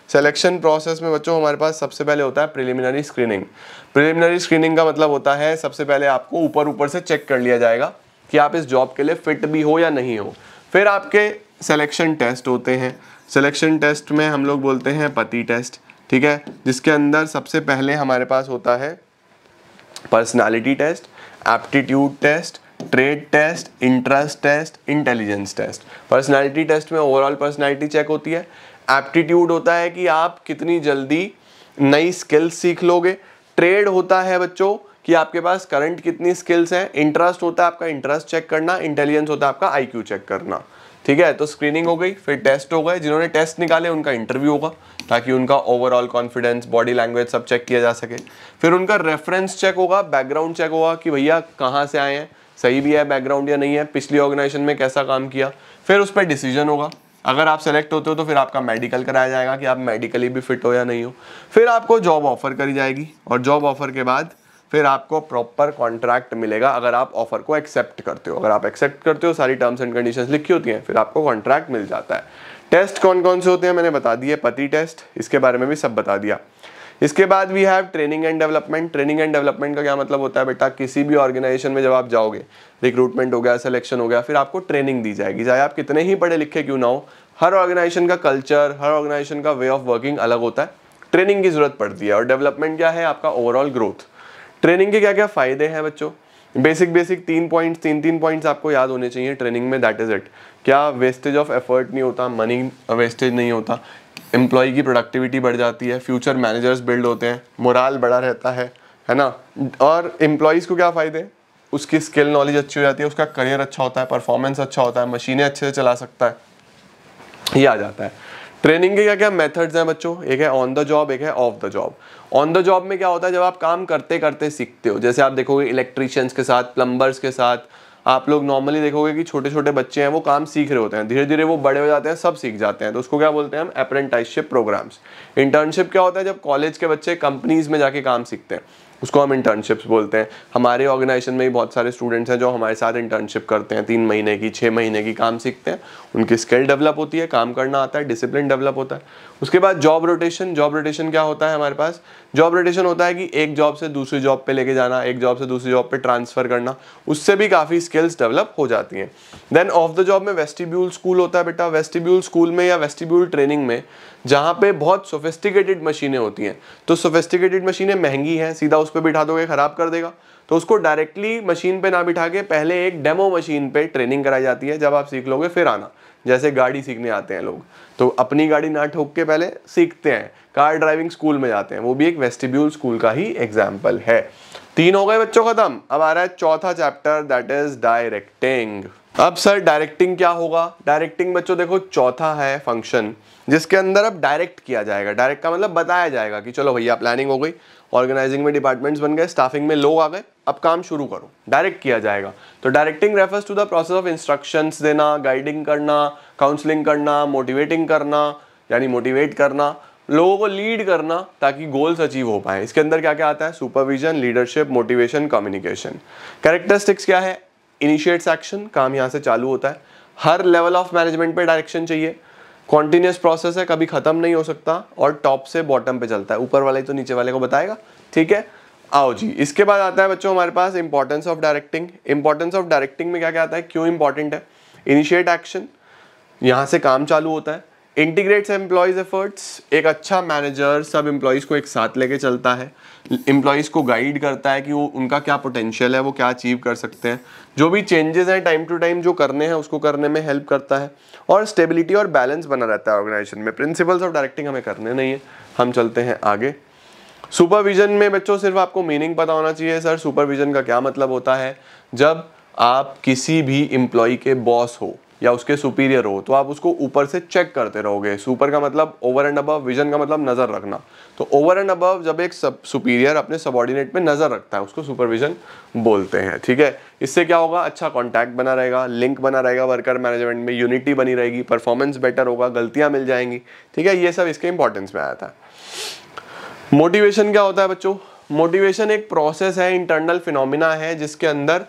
सिलेक्शन प्रोसेस में बच्चों हमारे पास सबसे पहले होता है प्रिलिमिनरी स्क्रीनिंग प्रिलिमिनरी स्क्रीनिंग का मतलब होता है, सबसे पहले आपको ऊपर ऊपर से चेक कर लिया जाएगा कि आप इस जॉब के लिए फिट भी हो या नहीं हो। फिर आपके सिलेक्शन टेस्ट होते हैं। सिलेक्शन टेस्ट में हम लोग बोलते हैं पति टेस्ट ठीक है? जिसके अंदर सबसे पहले हमारे पास होता है personality test aptitude test trade test interest test intelligence test personality test में ओवरऑल पर्सनालिटी चेक होती है। एप्टीट्यूड होता है कि आप कितनी जल्दी नई स्किल्स सीख लोगे। ट्रेड होता है बच्चों कि आपके पास करंट कितनी स्किल्स हैं। इंटरेस्ट होता है आपका इंटरेस्ट चेक करना। इंटेलिजेंस होता है आपका आईक्यू चेक करना। ठीक है तो स्क्रीनिंग हो गई, फिर टेस्ट हो गए। जिन्होंने टेस्ट निकाले, उनका इंटरव्यू होगा, ताकि उनका ओवरऑल कॉन्फिडेंस बॉडी लैंग्वेज सब चेक किया जा सके। फिर उनका रेफरेंस चेक होगा बैकग्राउंड चेक होगा कि भैया कहाँ से आए हैं, सही भी है बैकग्राउंड या नहीं है, पिछली ऑर्गेनाइजेशन में कैसा काम किया। फिर उस पर डिसीज़न होगा। अगर आप सेलेक्ट होते हो तो फिर आपका मेडिकल कराया जाएगा कि आप मेडिकली भी फिट हो या नहीं हो। फिर आपको जॉब ऑफ़र करी जाएगी, और जॉब ऑफ़र के बाद फिर आपको प्रॉपर कॉन्ट्रैक्ट मिलेगा अगर आप ऑफ़र को एक्सेप्ट करते हो। अगर आप एक्सेप्ट करते हो, सारी टर्म्स एंड कंडीशंस लिखी होती हैं, फिर आपको कॉन्ट्रैक्ट मिल जाता है। टेस्ट कौन कौन से होते हैं मैंने बता दिए पति टेस्ट इसके बारे में भी सब बता दिया। इसके बाद we have training and development training and development का क्या मतलब होता है बेटा? किसी भी ऑर्गेनाइजेशन में जब आप जाओगे रिक्रूटमेंट हो गया सिलेक्शन हो गया, फिर आपको ट्रेनिंग दी जाएगी। चाहे आप कितने ही पढ़े लिखे क्यों ना हो, हर ऑर्गेनाइजेशन का कल्चर हर ऑर्गेनाइजेशन का वे ऑफ़ वर्किंग अलग होता है। ट्रेनिंग की ज़रूरत पड़ती है। और डेवलपमेंट क्या है? आपका ओवरऑल ग्रोथ ट्रेनिंग के क्या क्या फ़ायदे हैं बच्चों? बेसिक बेसिक तीन पॉइंट्स तीन तीन पॉइंट्स आपको याद होने चाहिए ट्रेनिंग में दैट इज़ इट क्या वेस्टेज ऑफ़ एफर्ट नहीं होता मनी वेस्टेज नहीं होता? एम्प्लॉय की प्रोडक्टिविटी बढ़ जाती है फ्यूचर मैनेजर्स बिल्ड होते हैं मोराल बड़ा रहता है है ना? और एम्प्लॉयज़ को क्या फ़ायदे? उसकी स्किल नॉलेज अच्छी हो जाती है, उसका करियर अच्छा होता है परफॉर्मेंस अच्छा होता है, मशीनें अच्छे से चला सकता है। ये आ जाता है। ट्रेनिंग के क्या क्या मेथड्स हैं बच्चों? एक है ऑन द जॉब एक है of the job on the job में क्या होता है, जब आप काम करते करते सीखते हो, जैसे आप देखोगे इलेक्ट्रीशियंस के साथ प्लम्बर्स के साथ, आप लोग नॉर्मली देखोगे कि छोटे छोटे बच्चे हैं, वो काम सीख रहे होते हैं। धीरे धीरे वो बड़े हो जाते हैं, सब सीख जाते हैं। तो उसको क्या बोलते हैं हम? अप्रेंटाइसशिप प्रोग्राम्स इंटर्नशिप क्या होता है, जब कॉलेज के बच्चे कंपनीज़ में जाके काम सीखते हैं। उसको हम इंटर्नशिप्स बोलते हैं। हमारे ऑर्गेनाइजेशन में भी बहुत सारे स्टूडेंट्स हैं जो हमारे साथ इंटर्नशिप करते हैं। तीन महीने की छः महीने की काम सीखते हैं। उनकी स्किल डेवलप होती है, काम करना आता है डिसिप्लिन डेवलप होता है। उसके बाद जॉब रोटेशन जॉब रोटेशन क्या होता है हमारे पास? जॉब रोटेशन होता है कि एक जॉब से दूसरी जॉब पे लेके जाना, एक जॉब से दूसरी जॉब पे ट्रांसफ़र करना, उससे भी काफ़ी स्किल्स डेवलप हो जाती हैं। देन ऑफ़ द जॉब में वेस्टिब्यूल स्कूल होता है बेटा। वेस्टिब्यूल स्कूल में या वेस्टिब्यूल ट्रेनिंग में, जहाँ पे बहुत सोफिस्टिकेटेड मशीनें होती हैं। तो सोफिस्टिकेटेड मशीनें महँगी हैं, सीधा उस पर बिठा दोगे, ख़राब कर देगा। तो उसको डायरेक्टली मशीन पे ना बिठा के पहले एक डेमो मशीन पे ट्रेनिंग कराई जाती है, जब आप सीख लोगे फिर आना। जैसे गाड़ी सीखने आते हैं लोग। तो अपनी गाड़ी ना ठोक के पहले सीखते हैं। कार ड्राइविंग स्कूल में जाते हैं। वो भी एक वेस्टिब्यूल स्कूल का ही एग्ज़ाम्पल है। तीन हो गए बच्चों खत्म। अब आ रहा है चौथा चैप्टर दैट इज़ डायरेक्टिंग अब सर डायरेक्टिंग क्या होगा? डायरेक्टिंग बच्चों, देखो, चौथा है फ़ंक्शन जिसके अंदर अब डायरेक्ट किया जाएगा। डायरेक्ट का मतलब बताया जाएगा कि चलो भैया प्लानिंग हो गई। ऑर्गेनाइजिंग में डिपार्टमेंट्स बन गए स्टाफिंग में लोग आ गए। अब काम शुरू करो। डायरेक्ट किया जाएगा। तो directing refers to the process of instructions देना गाइडिंग करना काउंसलिंग करना मोटिवेटिंग करना, यानी मोटिवेट करना, लोगों को लीड करना ताकि गोल्स अचीव हो पाए। इसके अंदर क्या क्या आता है? Supervision leadership motivation communication characteristics क्या है? इनिशिएट्स एक्शन काम यहाँ से चालू होता है। हर लेवल ऑफ़ मैनेजमेंट पे डायरेक्शन चाहिए। कॉन्टिन्यूस प्रोसेस है, कभी खत्म नहीं हो सकता और टॉप से बॉटम पे चलता है। ऊपर वाले तो नीचे वाले को बताएगा, ठीक है? आओ जी, इसके बाद आता है बच्चों हमारे पास importance of directing importance of directing में क्या क्या आता है? क्यों इंपॉर्टेंट है? इनिशिएट एक्शन यहाँ से काम चालू होता है। इंटीग्रेट्स एम्प्लॉयज़ एफर्ट्स एक अच्छा मैनेजर सब एम्प्लॉयज़ को एक साथ लेके चलता है। एम्प्लॉयज़ को गाइड करता है कि वो, उनका क्या पोटेंशियल है, वो क्या अचीव कर सकते हैं। जो भी चेंजेस हैं टाइम टू टाइम जो करने हैं, उसको करने में हेल्प करता है। और स्टेबिलिटी और बैलेंस बना रहता है ऑर्गेनाइजेशन में। प्रिंसिपल्स ऑफ़ डायरेक्टिंग हमें करने नहीं है। हम चलते हैं आगे। सुपरविजन में बच्चों, सिर्फ़ आपको मीनिंग पता होना चाहिए सर सुपरविजन का क्या मतलब होता है? जब आप किसी भी एम्प्लॉय के बॉस हो या उसके सुपीरियर हो तो आप उसको ऊपर से चेक करते रहोगे। सुपर का मतलब ओवर एंड अबव विजन का मतलब नज़र रखना। तो ओवर एंड अबव जब एक सब सुपीरियर अपने सबॉर्डिनेट पे नज़र रखता है, उसको सुपरविजन बोलते हैं, ठीक है? इससे क्या होगा? अच्छा कॉन्टैक्ट बना रहेगा लिंक बना रहेगा वर्कर मैनेजमेंट में यूनिटी बनी रहेगी परफॉर्मेंस बेटर होगा, गलतियाँ मिल जाएँगी, ठीक है? ये सब इसके इंपॉर्टेंस में आया था। मोटिवेशन क्या होता है बच्चों? मोटिवेशन एक प्रोसेस है इंटरनल फिनोमिना है, जिसके अंदर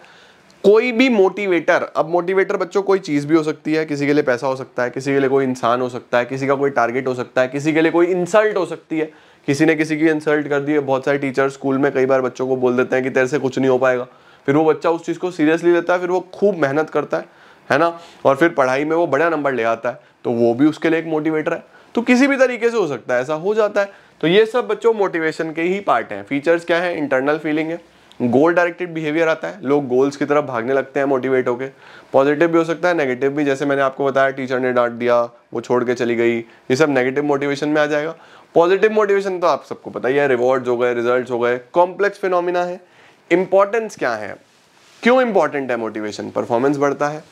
कोई भी मोटिवेटर अब मोटिवेटर बच्चों, कोई चीज़ भी हो सकती है, किसी के लिए पैसा हो सकता है, किसी के लिए कोई इंसान हो सकता है, किसी का कोई टारगेट हो सकता है, किसी के लिए कोई इंसल्ट हो सकती है। किसी ने किसी की इंसल्ट कर दी है, बहुत सारे टीचर स्कूल में कई बार बच्चों को बोल देते हैं कि तेरे से कुछ नहीं हो पाएगा। फिर वो बच्चा उस चीज़ को सीरियसली लेता है, फिर वो खूब मेहनत करता है है ना? और फिर पढ़ाई में वो बड़ा नंबर ले आता है तो वो भी उसके लिए एक मोटिवेटर है। तो किसी भी तरीके से हो सकता है, ऐसा हो जाता है। तो ये सब बच्चों मोटिवेशन के ही पार्ट हैं। फीचर्स क्या है? इंटरनल फीलिंग है। गोल डायरेक्टेड बिहेवियर आता है। लोग गोल्स की तरफ़ भागने लगते हैं मोटिवेट होकर पॉजिटिव भी हो सकता है नेगेटिव भी। जैसे मैंने आपको बताया टीचर ने डांट दिया, वो छोड़ के चली गई, ये सब नेगेटिव मोटिवेशन में आ जाएगा। पॉजिटिव मोटिवेशन तो आप सबको पता ही है रिवॉर्ड्स हो गए रिजल्ट्स हो गए कॉम्प्लेक्स फिनोमिना है। इंपॉर्टेंस क्या है? क्यों इंपॉर्टेंट है मोटिवेशन परफॉर्मेंस बढ़ता है।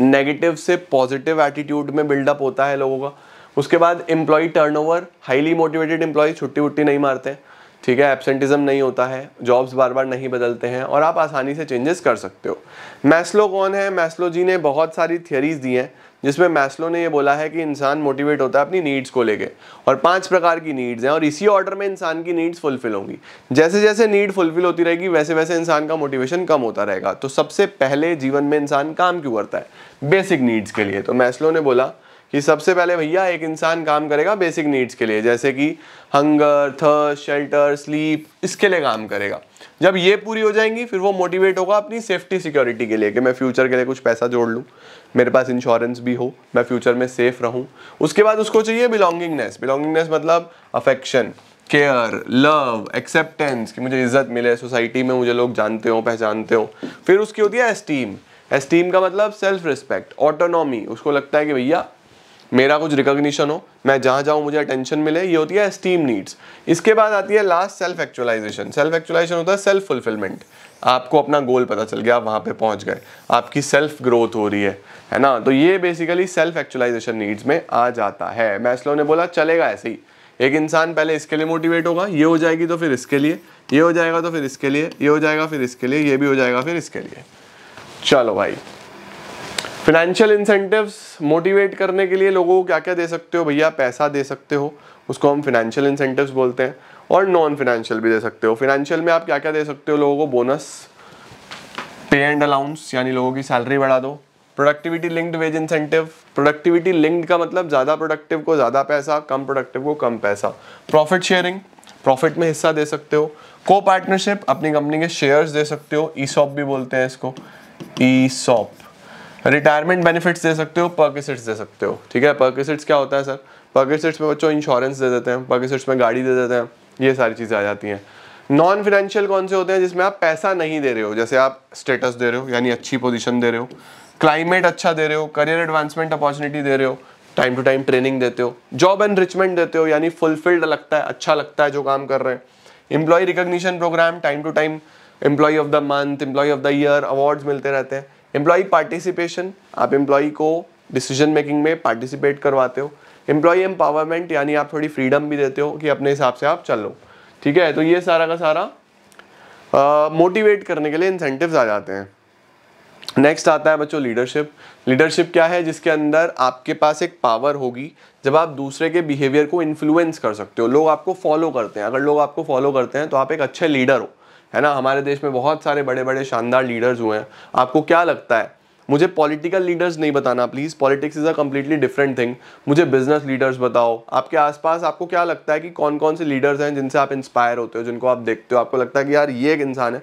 नेगेटिव से पॉजिटिव एटीट्यूड में बिल्डअप होता है लोगों का। उसके बाद employee turnover highly motivated employee छुट्टी वुट्टी नहीं मारते। ठीक है एबसेंटिज्म नहीं होता है जॉब्स बार बार नहीं बदलते हैं और आप आसानी से चेंजेस कर सकते हो। मैस्लो कौन है? मैस्लो जी ने बहुत सारी थियरीज दी हैं, जिसमें मैस्लो ने ये बोला है कि इंसान मोटिवेट होता है अपनी नीड्स को लेके और पाँच प्रकार की नीड्स हैं और इसी ऑर्डर में इंसान की नीड्स फुलफिल होंगी। जैसे जैसे नीड फुलफिल होती रहेगी वैसे वैसे इंसान का मोटिवेशन कम होता रहेगा। तो सबसे पहले जीवन में इंसान काम क्यों करता है? बेसिक नीड्स के लिए। तो मैस्लो ने बोला कि सबसे पहले भैया एक इंसान काम करेगा बेसिक नीड्स के लिए, जैसे कि हंगर थर्स शेल्टर स्लीप इसके लिए काम करेगा। जब ये पूरी हो जाएँगी, फिर वो मोटिवेट होगा अपनी सेफ्टी सिक्योरिटी के लिए कि मैं फ्यूचर के लिए कुछ पैसा जोड़ लूँ, मेरे पास इंश्योरेंस भी हो, मैं फ्यूचर में सेफ़ रहूँ। उसके बाद उसको चाहिए बिलोंगिंगनेस बिलोंगिंगनेस मतलब अफेक्शन केयर लव एक्सेप्टेंस कि मुझे इज़्ज़त मिले। सोसाइटी में मुझे लोग जानते हो, पहचानते हो। फिर उसकी होती है एस्टीम एस्टीम का मतलब सेल्फ रिस्पेक्ट ऑटोनॉमी उसको लगता है कि भैया मेरा कुछ रिकॉग्निशन हो, मैं जहाँ जाऊँ मुझे अटेंशन मिले, ये होती है स्टीम नीड्स इसके बाद आती है last self actualization self actualization होता है सेल्फ फुलफिलमेंट आपको अपना गोल पता चल गया, आप वहाँ पे पहुँच गए. आपकी सेल्फ ग्रोथ हो रही है है ना? तो ये बेसिकली सेल्फ एक्चुअलाइजेशन नीड्स में आ जाता है. मैस्लो ने बोला, चलेगा ऐसे ही. एक इंसान पहले इसके लिए मोटिवेट होगा, ये हो जाएगी तो फिर इसके लिए, ये हो जाएगा तो फिर इसके लिए, ये हो जाएगा फिर इसके लिए, ये भी हो जाएगा फिर इसके लिए. चलो भाई फिनेंशियल इंसेंटिव्स मोटिवेट करने के लिए लोगों को क्या क्या दे सकते हो? भैया, पैसा दे सकते हो। उसको हम फिनेंशियल इंसेंटिव्स बोलते हैं और नॉन फिनेंशियल भी दे सकते हो। फिनेंशियल में आप क्या क्या दे सकते हो? लोगों को बोनस पे एंड अलाउंस यानी लोगों की सैलरी बढ़ा दो। Productivity linked wage incentive productivity linked का मतलब ज़्यादा प्रोडक्टिव को ज़्यादा पैसा, कम प्रोडक्टिव को कम पैसा। प्रॉफिट शेयरिंग प्रॉफिट में हिस्सा दे सकते हो। को पार्टनरशिप अपनी कंपनी के शेयर्स दे सकते हो। ई e भी बोलते हैं इसको। ई रिटायरमेंट बेनिफिट्स दे सकते हो पर्किसिट्स दे सकते हो। ठीक है? पर्किसिट्स क्या होता है सर पर्किसिट्स में बच्चों इंश्योरेंस दे देते हैं पर्किसिट्स में गाड़ी दे देते हैं, ये सारी चीज़ें आ जाती हैं। नॉन फिनेंशियल कौन से होते हैं, जिसमें आप पैसा नहीं दे रहे हो? जैसे आप स्टेटस दे रहे हो, यानी अच्छी पोजीशन दे रहे हो। क्लाइमेट अच्छा दे रहे हो करियर एडवांसमेंट अपॉर्चुनिटी दे रहे हो टाइम टू टाइम ट्रेनिंग देते हो। जॉब एनरिचमेंट देते हो, यानी फुलफिल्ड लगता है अच्छा लगता है जो काम कर रहे हैं। Employee recognition program time to time employee of the month employee of the year awards मिलते रहते हैं। एम्प्लॉय पार्टिसिपेशन आप एम्प्लॉय को डिसीज़न मेकिंग में पार्टिसिपेट करवाते हो। एम्प्लॉय एम्पावरमेंट यानी आप थोड़ी फ्रीडम भी देते हो कि अपने हिसाब से आप चलो। ठीक है? तो ये सारा का सारा मोटिवेट करने के लिए इंसेंटिव्स आ जाते हैं। नेक्स्ट आता है बच्चों लीडरशिप लीडरशिप क्या है? जिसके अंदर आपके पास एक पावर होगी, जब आप दूसरे के बिहेवियर को इन्फ्लुएंस कर सकते हो। लोग आपको फॉलो करते हैं। अगर लोग आपको फॉलो करते हैं तो आप एक अच्छे लीडर हो। है ना? हमारे देश में बहुत सारे बड़े बड़े शानदार लीडर्स हुए हैं। आपको क्या लगता है? मुझे पॉलिटिकल लीडर्स नहीं बताना please politics is a completely different thing मुझे बिज़नेस लीडर्स बताओ। आपके आसपास आपको क्या लगता है कि कौन कौन से लीडर्स हैं जिनसे आप इंस्पायर होते हो, जिनको आप देखते हो? आपको लगता है कि यार, ये एक इंसान है।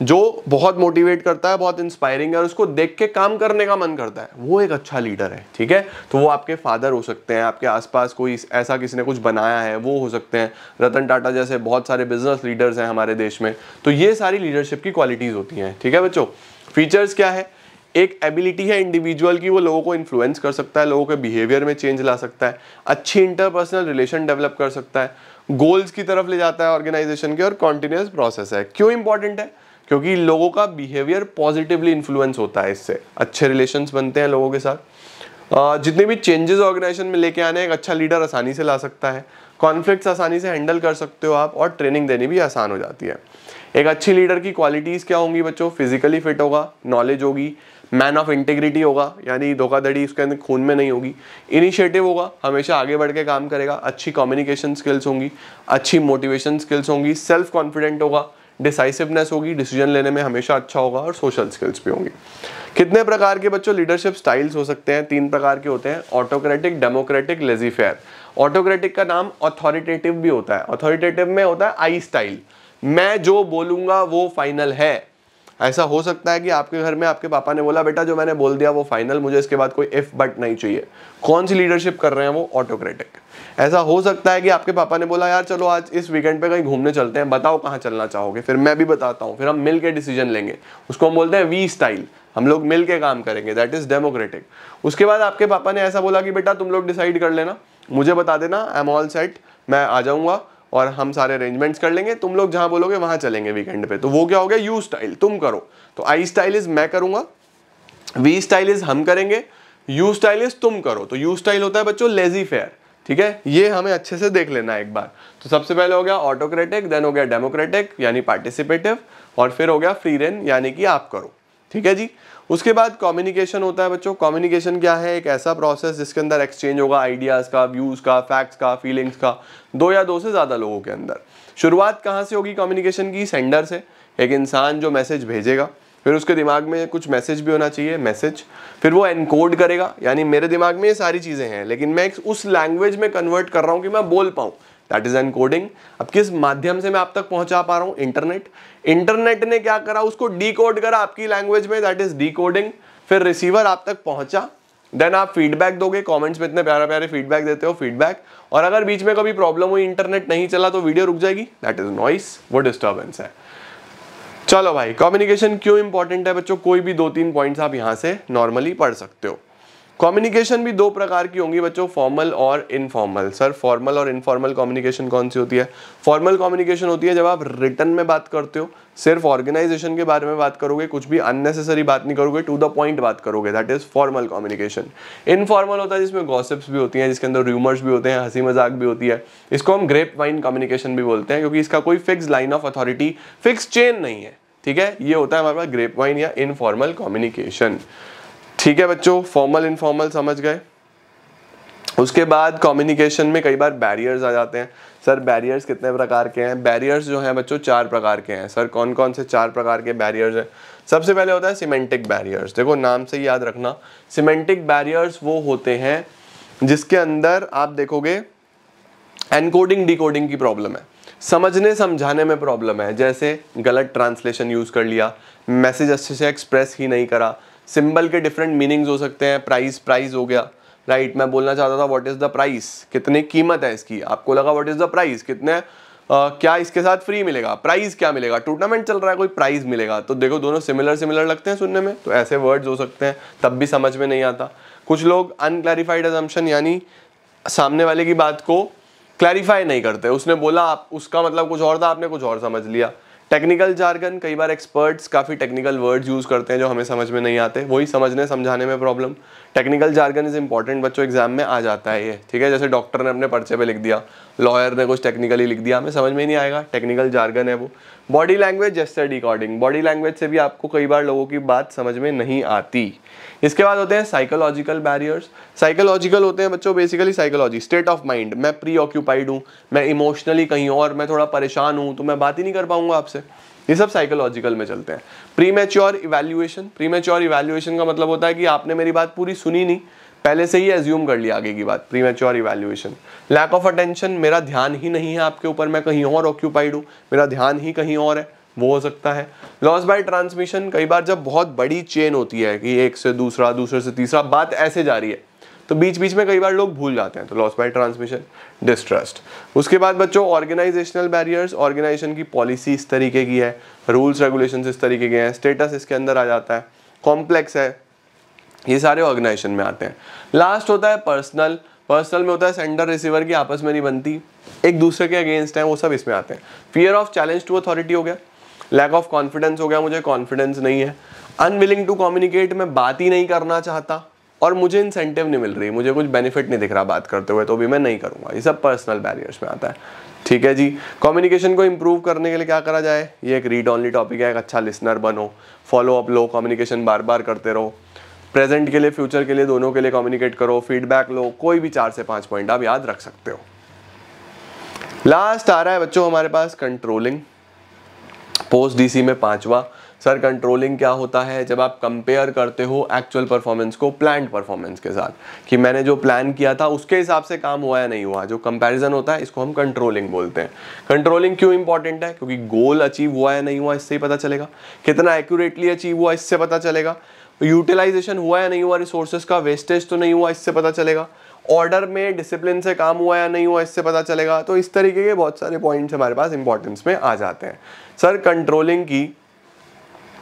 जो बहुत मोटिवेट करता है, बहुत इंस्पायरिंग है, और उसको देख के काम करने का मन करता है, वो एक अच्छा लीडर है, ठीक है? तो वो आपके फादर हो सकते हैं, आपके आसपास कोई ऐसा किसी ने कुछ बनाया है, वो हो सकते हैं। रतन टाटा जैसे बहुत सारे बिज़नेस लीडर्स हैं हमारे देश में तो ये सारी लीडरशिप की क्वालिटीज़ होती हैं, ठीक है बच्चों? फीचर्स क्या है? एक एबिलिटी है इंडिविजुअल की, वो लोगों को इन्फ्लुएंस कर सकता है, लोगों के बिहेवियर में चेंज ला सकता है, अच्छी इंटरपर्सनल रिलेशन डेवलप कर सकता है गोल्स की तरफ़ ले जाता है ऑर्गेनाइजेशन के, और कॉन्टिन्यूस प्रोसेस है। क्यों इंपॉर्टेंट है? क्योंकि लोगों का बिहेवियर पॉजिटिवली इन्फ्लुएंस होता है इससे। अच्छे रिलेशन बनते हैं लोगों के साथ। जितने भी चेंजेस ऑर्गेनाइजेशन में लेके आने एक अच्छा लीडर आसानी से ला सकता है। कॉन्फ्लिक्ट्स आसानी से हैंडल कर सकते हो आप और ट्रेनिंग देनी भी आसान हो जाती है। एक अच्छी लीडर की क्वालिटीज़ क्या होंगी बच्चों? फिजिकली फिट होगा नॉलेज होगी मैन ऑफ़ इंटीग्रिटी होगा, यानी धोखाधड़ी उसके अंदर खून में नहीं होगी। इनिशिएटिव होगा, हमेशा आगे बढ़ के काम करेगा, अच्छी कम्युनिकेशन स्किल्स होंगी, अच्छी मोटिवेशन स्किल्स होंगी सेल्फ कॉन्फिडेंट होगा डिसाइसिवनेस होगी डिसीज़न लेने में हमेशा अच्छा होगा और सोशल स्किल्स भी होंगी। कितने प्रकार के बच्चों लीडरशिप स्टाइल्स हो सकते हैं? तीन प्रकार के होते हैं। ऑटोक्रेटिक डेमोक्रेटिक लेजीफेयर ऑटोक्रेटिक का नाम अथॉरिटेटिव भी होता है। अथॉरिटेटिव में होता है आई स्टाइल मैं जो बोलूँगा, वो फाइनल है। ऐसा हो सकता है कि आपके घर में आपके पापा ने बोला, बेटा, जो मैंने बोल दिया, वो फाइनल मुझे इसके बाद कोई इफ़ बट नहीं चाहिए। कौन सी लीडरशिप कर रहे हैं वो? ऑटोक्रेटिक ऐसा हो सकता है कि आपके पापा ने बोला, यार चलो आज इस वीकेंड पे कहीं घूमने चलते हैं, बताओ कहाँ चलना चाहोगे? फिर मैं भी बताता हूँ, फिर हम मिल के डिसीज़न लेंगे। उसको हम बोलते हैं वी स्टाइल हम लोग मिल के काम करेंगे दैट इज़ डेमोक्रेटिक उसके बाद आपके पापा ने ऐसा बोला कि, बेटा तुम लोग डिसाइड कर लेना। मुझे बता देना आई एम ऑल सेट मैं आ जाऊँगा और हम सारे अरेंजमेंट्स कर लेंगे। तुम लोग जहाँ बोलोगे वहाँ चलेंगे वीकेंड पे। तो वो क्या हो गया? यू स्टाइल तुम करो। तो आई स्टाइल इज़ मैं करूँगा वी स्टाइल इज़ हम करेंगे यू स्टाइल इज़ तुम करो। तो यू स्टाइल होता है बच्चों लेजी फेयर ठीक है? ये हमें अच्छे से देख लेना है एक बार। तो सबसे पहले हो गया ऑटोक्रेटिक देन हो गया डेमोक्रेटिक यानी पार्टिसिपेटिव और फिर हो गया फ्री रेन यानी कि आप करो। ठीक है जी? उसके बाद कम्युनिकेशन होता है बच्चों। कम्युनिकेशन क्या है? एक ऐसा प्रोसेस जिसके अंदर एक्सचेंज होगा आइडियाज़ का व्यूज़ का फैक्ट्स का फीलिंग्स का, दो या दो से ज़्यादा लोगों के अंदर। शुरुआत कहाँ से होगी कम्युनिकेशन की? सेंडर से। एक इंसान जो मैसेज भेजेगा। फिर उसके दिमाग में कुछ मैसेज भी होना चाहिए मैसेज फिर वो एनकोड करेगा। यानी मेरे दिमाग में ये सारी चीज़ें हैं, लेकिन मैं उस लैंग्वेज में कन्वर्ट कर रहा हूँ कि मैं बोल पाऊँ। दैट इज़ एनकोडिंग अब किस माध्यम से मैं आप तक पहुँचा पा रहा हूँ? इंटरनेट इंटरनेट ने क्या करा? उसको डी करा आपकी लैंग्वेज में। दैट इज़ डी फिर रिसीवर आप तक पहुँचा। देन आप फीडबैक दोगे। कमेंट्स में इतने प्यारे प्यारे फीडबैक देते हो फीडबैक और अगर बीच में कभी प्रॉब्लम हुई इंटरनेट नहीं चला तो वीडियो रुक जाएगी। दैट इज़ नॉइस वो डिस्टर्बेंस है। चलो भाई कम्युनिकेशन क्यों इंपॉर्टेंट है बच्चों? कोई भी दो तीन पॉइंट्स आप यहाँ से नॉर्मली पढ़ सकते हो। कम्युनिकेशन भी दो प्रकार की होंगी बच्चों फॉर्मल और इनफॉर्मल सर फॉर्मल और इनफॉर्मल कम्युनिकेशन कौन सी होती है? फॉर्मल कम्युनिकेशन होती है जब आप रिटर्न में बात करते हो। सिर्फ़ ऑर्गेनाइजेशन के बारे में बात करोगे, कुछ भी अननेसेसरी बात नहीं करोगे टू द पॉइंट बात करोगे। That is formal communication informal होता है जिसमें गॉसिप्स भी होती हैं, जिसके अंदर र्यूमर्स भी होते हैं हँसी मज़ाक भी होती है। इसको हम ग्रेप कम्युनिकेशन भी बोलते हैं, क्योंकि इसका कोई fix line of authority fix chain नहीं है। ठीक है? ये होता है हमारे पास ग्रेप वाइन या इनफॉर्मल कम्युनिकेशन ठीक है बच्चों? फॉर्मल इनफॉर्मल समझ गए? उसके बाद कम्युनिकेशन में कई बार बैरियर्स आ जाते हैं। सर बैरियर्स कितने प्रकार के हैं? बैरियर्स जो हैं बच्चों, चार प्रकार के हैं। सर कौन कौन से चार प्रकार के बैरियर्स हैं? सबसे पहले होता है सीमेंटिक बैरियर्स देखो, नाम से याद रखना। सीमेंटिक बैरियर्स वो होते हैं जिसके अंदर आप देखोगे एनकोडिंग डिकोडिंग की प्रॉब्लम है। समझने समझाने में प्रॉब्लम है। जैसे गलत ट्रांसलेशन यूज़ कर लिया मैसेज अच्छे से एक्सप्रेस ही नहीं करा। सिंबल के डिफरेंट मीनिंग्स हो सकते हैं प्राइस प्राइस हो गया। राइट मैं बोलना चाहता था व्हाट इज़ द प्राइस कितनी कीमत है इसकी? आपको लगा व्हाट इज़ द प्राइस कितने uh, क्या इसके साथ फ्री मिलेगा? प्राइस क्या मिलेगा? टूर्नामेंट चल रहा है कोई प्राइस मिलेगा? तो देखो दोनों सिमिलर सिमिलर लगते हैं सुनने में। तो ऐसे वर्ड्स हो सकते हैं तब भी समझ में नहीं आता। कुछ लोग अनक्लैरिफाइड एजम्पन यानी सामने वाले की बात को क्लैरिफाई नहीं करते। उसने बोला, आप, उसका मतलब कुछ और था, आपने कुछ और समझ लिया। टेक्निकल जार्गन कई बार एक्सपर्ट्स काफ़ी टेक्निकल वर्ड्स यूज़ करते हैं जो हमें समझ में नहीं आते। वही समझने, समझाने में problem technical jargon is important बच्चों एग्ज़ाम में आ जाता है ये, ठीक है? जैसे डॉक्टर ने अपने पर्चे पे लिख दिया लॉयर ने कुछ टेक्निकली लिख दिया, हमें समझ में नहीं आएगा टेक्निकल जार्गन है वो। Body language gesture decoding body language से भी आपको कई बार लोगों की बात समझ में नहीं आती। इसके बाद होते हैं साइकोलॉजिकल बैरियर्स साइकोलॉजिकल होते हैं बच्चों basically psychology state of mind मैं प्री ऑक्यूपाइड हूँ, मैं इमोशनली कहीं और, मैं थोड़ा परेशान हूँ तो मैं बात ही नहीं कर पाऊँगा आपसे। ये सब साइकोलॉजिकल में चलते हैं। Premature evaluation pre evaluation का मतलब होता है कि आपने मेरी बात पूरी सुनी नहीं, पहले से ही एज्यूम कर लिया आगे की बात pre evaluation lack of attention मेरा ध्यान ही नहीं है आपके ऊपर, मैं कहीं और ऑक्यूपाइड हूँ, मेरा ध्यान ही कहीं और है, वो हो सकता है। लॉस बाय ट्रांसमिशन कई बार जब बहुत बड़ी चेन होती है कि एक से दूसरा, दूसरे से तीसरा, बात ऐसे जा रही है। तो बीच बीच में कई बार लोग भूल जाते हैं तो लॉस बाय ट्रांसमिशन डिस्ट्रस्ट उसके बाद बच्चों ऑर्गेनाइजेशनल बैरियर्स ऑर्गेनाइजेशन की पॉलिसी इस तरीके की है रूल्स रेगुलेशन इस तरीके के हैं स्टेटस इसके अंदर आ जाता है कॉम्प्लेक्स है, ये सारे ऑर्गेनाइजेशन में आते हैं। लास्ट होता है पर्सनल पर्सनल में होता है सेंडर रिसीवर की आपस में नहीं बनती, एक दूसरे के अगेंस्ट है, वो सब इसमें आते हैं। Fear of challenge to authority हो गया लैक ऑफ़ कॉन्फिडेंस हो गया, मुझे कॉन्फिडेंस नहीं है। अनविलिंग टू कम्युनिकेट मैं बात ही नहीं करना चाहता और मुझे इंसेंटिव नहीं मिल रही, मुझे कुछ बेनिफिट नहीं दिख रहा बात करते हुए तो भी मैं नहीं करूँगा। ये सब पर्सनल बैरियर्स में आता है। ठीक है जी? कम्युनिकेशन को इम्प्रूव करने के लिए क्या करा जाए? ये एक रीड ऑनली टॉपिक है, एक अच्छा लिसनर बनो। फॉलो अप लो कम्युनिकेशन बार बार करते रहो। प्रेजेंट के लिए फ्यूचर के लिए, दोनों के लिए कम्युनिकेट करो फीडबैक लो, कोई भी चार से पाँच पॉइंट आप याद रख सकते हो। लास्ट आ रहा है बच्चों हमारे पास कंट्रोलिंग पोस्ट डीसी में पांचवा। सर कंट्रोलिंग क्या होता है? जब आप कंपेयर करते हो एक्चुअल परफॉर्मेंस को प्लान परफॉर्मेंस के साथ, कि मैंने जो प्लान किया था उसके हिसाब से काम हुआ या नहीं हुआ, जो कंपैरिजन होता है, इसको हम कंट्रोलिंग बोलते हैं। कंट्रोलिंग क्यों इंपॉर्टेंट है? क्योंकि गोल अचीव हुआ या नहीं हुआ, इससे ही पता चलेगा। कितना एक्यूरेटली अचीव हुआ, इससे पता चलेगा। यूटिलाइजेशन हुआ या नहीं हुआ रिसोर्सेज का वेस्टेज तो नहीं हुआ, इससे पता चलेगा। ऑर्डर में डिसिप्लिन से काम हुआ या नहीं हुआ, इससे पता चलेगा। तो इस तरीके के बहुत सारे पॉइंट्स हमारे पास इंपॉर्टेंस में आ जाते हैं। सर कंट्रोलिंग की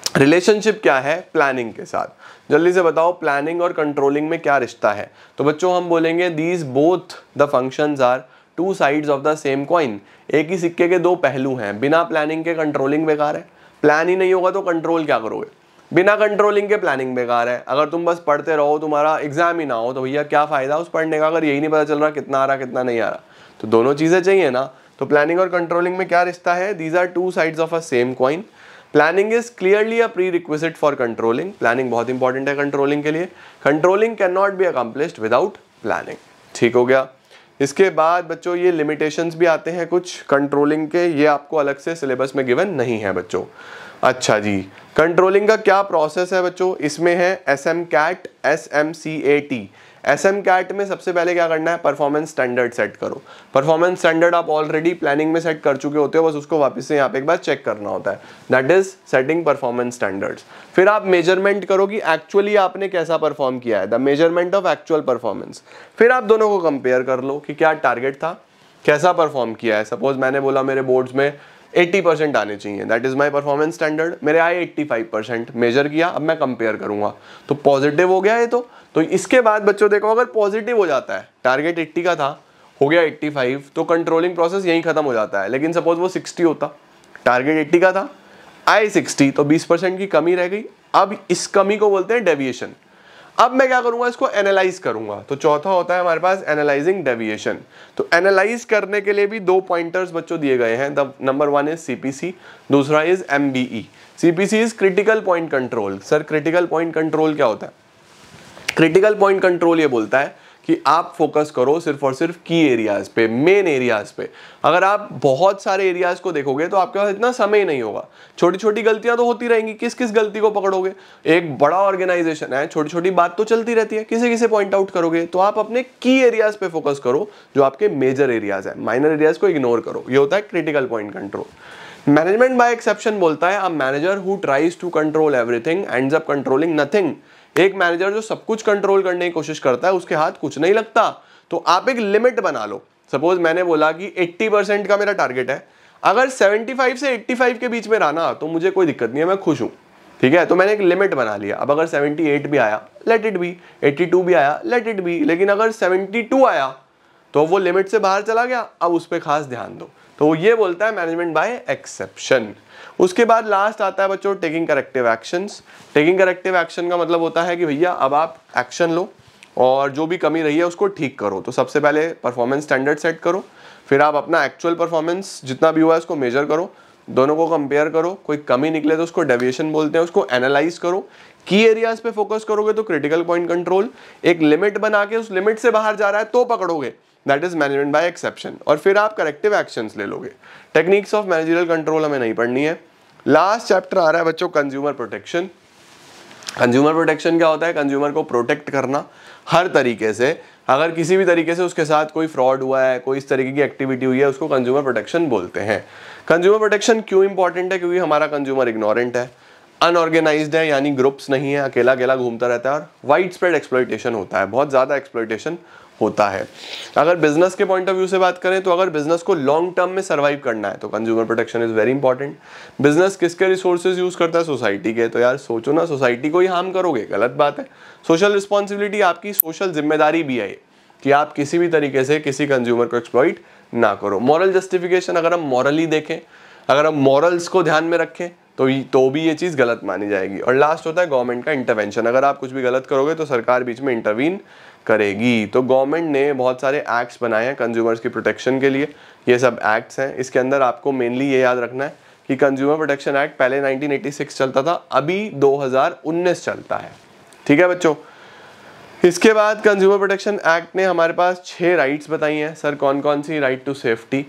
रिलेशनशिप क्या है? प्लानिंग के साथ। जल्दी से बताओ प्लानिंग और कंट्रोलिंग में क्या रिश्ता है? तो बच्चों, हम बोलेंगे these both the functions are two sides of the same coin एक ही सिक्के के दो पहलू हैं। बिना प्लानिंग के कंट्रोलिंग बेकार है। प्लान ही नहीं होगा तो कंट्रोल क्या करोगे? बिना कंट्रोलिंग के प्लानिंग बेकार है। अगर तुम बस पढ़ते रहो, तुम्हारा एग्ज़ाम ही ना हो तो भैया क्या फ़ायदा उस पढ़ने का? अगर यही नहीं पता चल रहा कितना आ रहा, कितना नहीं आ रहा। तो दोनों चीज़ें चाहिए ना। तो प्लानिंग और कंट्रोलिंग में क्या रिश्ता है? These are two sides of a same coin planning is clearly a prerequisite for controlling planning बहुत इंपॉर्टेंट है कंट्रोलिंग के लिए. Controlling can not be accomplished without planning ठीक हो गया? इसके बाद बच्चों, ये लिमिटेशंस भी आते हैं कुछ कंट्रोलिंग के. ये आपको अलग से सिलेबस में गिवन नहीं है बच्चों. अच्छा जी. कंट्रोलिंग का क्या प्रोसेस है बच्चों? इसमें है S M cat S M C A T S M cat में सबसे पहले क्या करना है? परफॉर्मेंस स्टैंडर्ड सेट करो। परफॉर्मेंस स्टैंडर्ड आप ऑलरेडी प्लानिंग में सेट कर चुके होते हो, बस उसको वापस से यहाँ पे एक बार चेक करना होता है। That is setting performance standards फिर आप मेज़रमेंट करो कि एक्चुअली आपने कैसा परफॉर्म किया है। The measurement of actual performance फिर आप दोनों को कंपेयर कर लो कि क्या टारगेट था, कैसा परफॉर्म किया है। सपोज़ मैंने बोला मेरे बोर्ड्स में 80 परसेंट आने चाहिए। That is my performance standard मेरे आए 85 परसेंट। मेजर किया, अब मैं कंपेयर करूँगा। तो पॉजिटिव हो गया ये तो। तो इसके बाद बच्चों देखो, अगर पॉजिटिव हो जाता है टारगेट 80 का था, हो गया 85 तो कंट्रोलिंग प्रोसेस यहीं खत्म हो जाता है। लेकिन सपोज़ वो 60 होता। टारगेट 80 का था, आए 60 तो 20 परसेंट की कमी रह गई। अब इस कमी को बोलते हैं डेविएशन अब मैं क्या करूँगा, इसको एनालाइज करूँगा। तो चौथा होता है हमारे पास एनालाइजिंग डेविएशन तो एनालाइज करने के लिए भी दो पॉइंटर्स बच्चों दिए गए हैं। The number one is CPC दूसरा is M MBE CPC is critical point control sir critical point control क्या होता है? क्रिटिकल पॉइंट कंट्रोल ये बोलता है कि आप फोकस करो सिर्फ़ और सिर्फ़ की एरियाज़ पे मेन एरियाज़ पे। अगर आप बहुत सारे एरियाज़ को देखोगे तो आपके पास इतना समय नहीं होगा। छोटी छोटी गलतियाँ तो होती रहेंगी किस किस गलती को पकड़ोगे? एक बड़ा ऑर्गेनाइजेशन है छोटी छोटी बात तो चलती रहती है किसी किसी पॉइंट आउट करोगे? तो आप अपने की एरियाज़ पे फोकस करो, जो आपके मेजर एरियाज़ है। माइनर एरियाज़ को इग्नोर करो। ये होता है critical point control management by exception बोलता है a manager who tries to control everything ends up controlling nothing एक मैनेजर जो सब कुछ कंट्रोल करने की कोशिश करता है, उसके हाथ कुछ नहीं लगता तो आप एक लिमिट बना लो। सपोज़ मैंने बोला कि 80 परसेंट का मेरा टारगेट है। अगर 75 से 85 के बीच में रहा ना तो मुझे कोई दिक्कत नहीं है, मैं खुश हूँ। ठीक है? तो मैंने एक लिमिट बना लिया। अब अगर 78 भी आया लेट इट बी 82 भी आया लेट इट बी लेकिन अगर 72 आया तो वो लिमिट से बाहर चला गया। अब उस पर खास ध्यान दो। तो ये बोलता है मैनेजमेंट बाय एक्सेप्शन उसके बाद लास्ट आता है बच्चों taking corrective actions taking corrective action का मतलब होता है कि भैया, अब आप एक्शन लो और जो भी कमी रही है उसको ठीक करो। तो सबसे पहले परफॉर्मेंस स्टैंडर्ड सेट करो, फिर आप अपना एक्चुअल परफॉर्मेंस जितना भी हुआ है उसको मेजर करो। दोनों को कंपेयर करो, कोई कमी निकले तो उसको डेविएशन बोलते हैं, उसको एनालाइज करो। की एरियाज़ पे फोकस करोगे तो क्रिटिकल पॉइंट कंट्रोल एक लिमिट बना के उस लिमिट से बाहर जा रहा है तो पकड़ोगे। That is management by exception और फिर आप करेक्टिव एक्शंस ले लोगे। टेक्निक्स ऑफ़ मैनेजरियल कंट्रोल हमें नहीं पढ़नी है। लास्ट चैप्टर आ रहा है बच्चों कंज्यूमर प्रोटेक्शन कंज्यूमर प्रोटेक्शन क्या होता है? कंज्यूमर को प्रोटेक्ट करना हर तरीके से। अगर किसी भी तरीके से उसके साथ कोई फ्रॉड हुआ है, कोई इस तरीके की एक्टिविटी हुई है, उसको कंज्यूमर प्रोटेक्शन बोलते हैं। कंज्यूमर प्रोटेक्शन क्यों इंपॉर्टेंट है? क्योंकि हमारा कंज्यूमर इग्नोरेंट है। अनऑर्गेनाइज्ड है, यानी ग्रुप्स नहीं है अकेला अकेला घूमता रहता है और वाइड स्प्रेड एक्सप्लोइटेशन होता है। बहुत ज़्यादा एक्सप्लोइटेशन होता है। अगर बिज़नेस के पॉइंट ऑफ़ व्यू से बात करें तो अगर बिज़नेस को लॉन्ग टर्म में सर्वाइव करना है तो consumer protection is very important business किसके रिसोर्सेज यूज़ करता है? सोसाइटी के। तो यार, सोचो ना सोसाइटी को ही हार्म करोगे। गलत बात है। सोशल रिस्पॉन्सिबिलिटी आपकी सोशल ज़िम्मेदारी भी है, कि आप किसी भी तरीके से किसी कंज्यूमर को एक्सप्लॉइट ना करो। मॉरल जस्टिफिकेशन अगर हम मॉरली देखें, अगर हम मॉरल्स को ध्यान में रखें तो तो भी ये चीज़ गलत मानी जाएगी। और लास्ट होता है गवर्नमेंट का इंटरवेंशन अगर आप कुछ भी गलत करोगे तो सरकार बीच में इंटरवीन करेगी। तो गवर्नमेंट ने बहुत सारे एक्ट्स बनाए हैं कंज्यूमर्स की प्रोटेक्शन के लिए। ये सब एक्ट्स हैं। इसके अंदर आपको मेनली ये याद रखना है कि कंज्यूमर प्रोटेक्शन एक्ट पहले 1986 चलता था, अभी 2019 चलता है। ठीक है बच्चों? इसके बाद कंज्यूमर प्रोटेक्शन एक्ट ने हमारे पास छह राइट्स बताई हैं। सर कौन कौन सी? Right to safety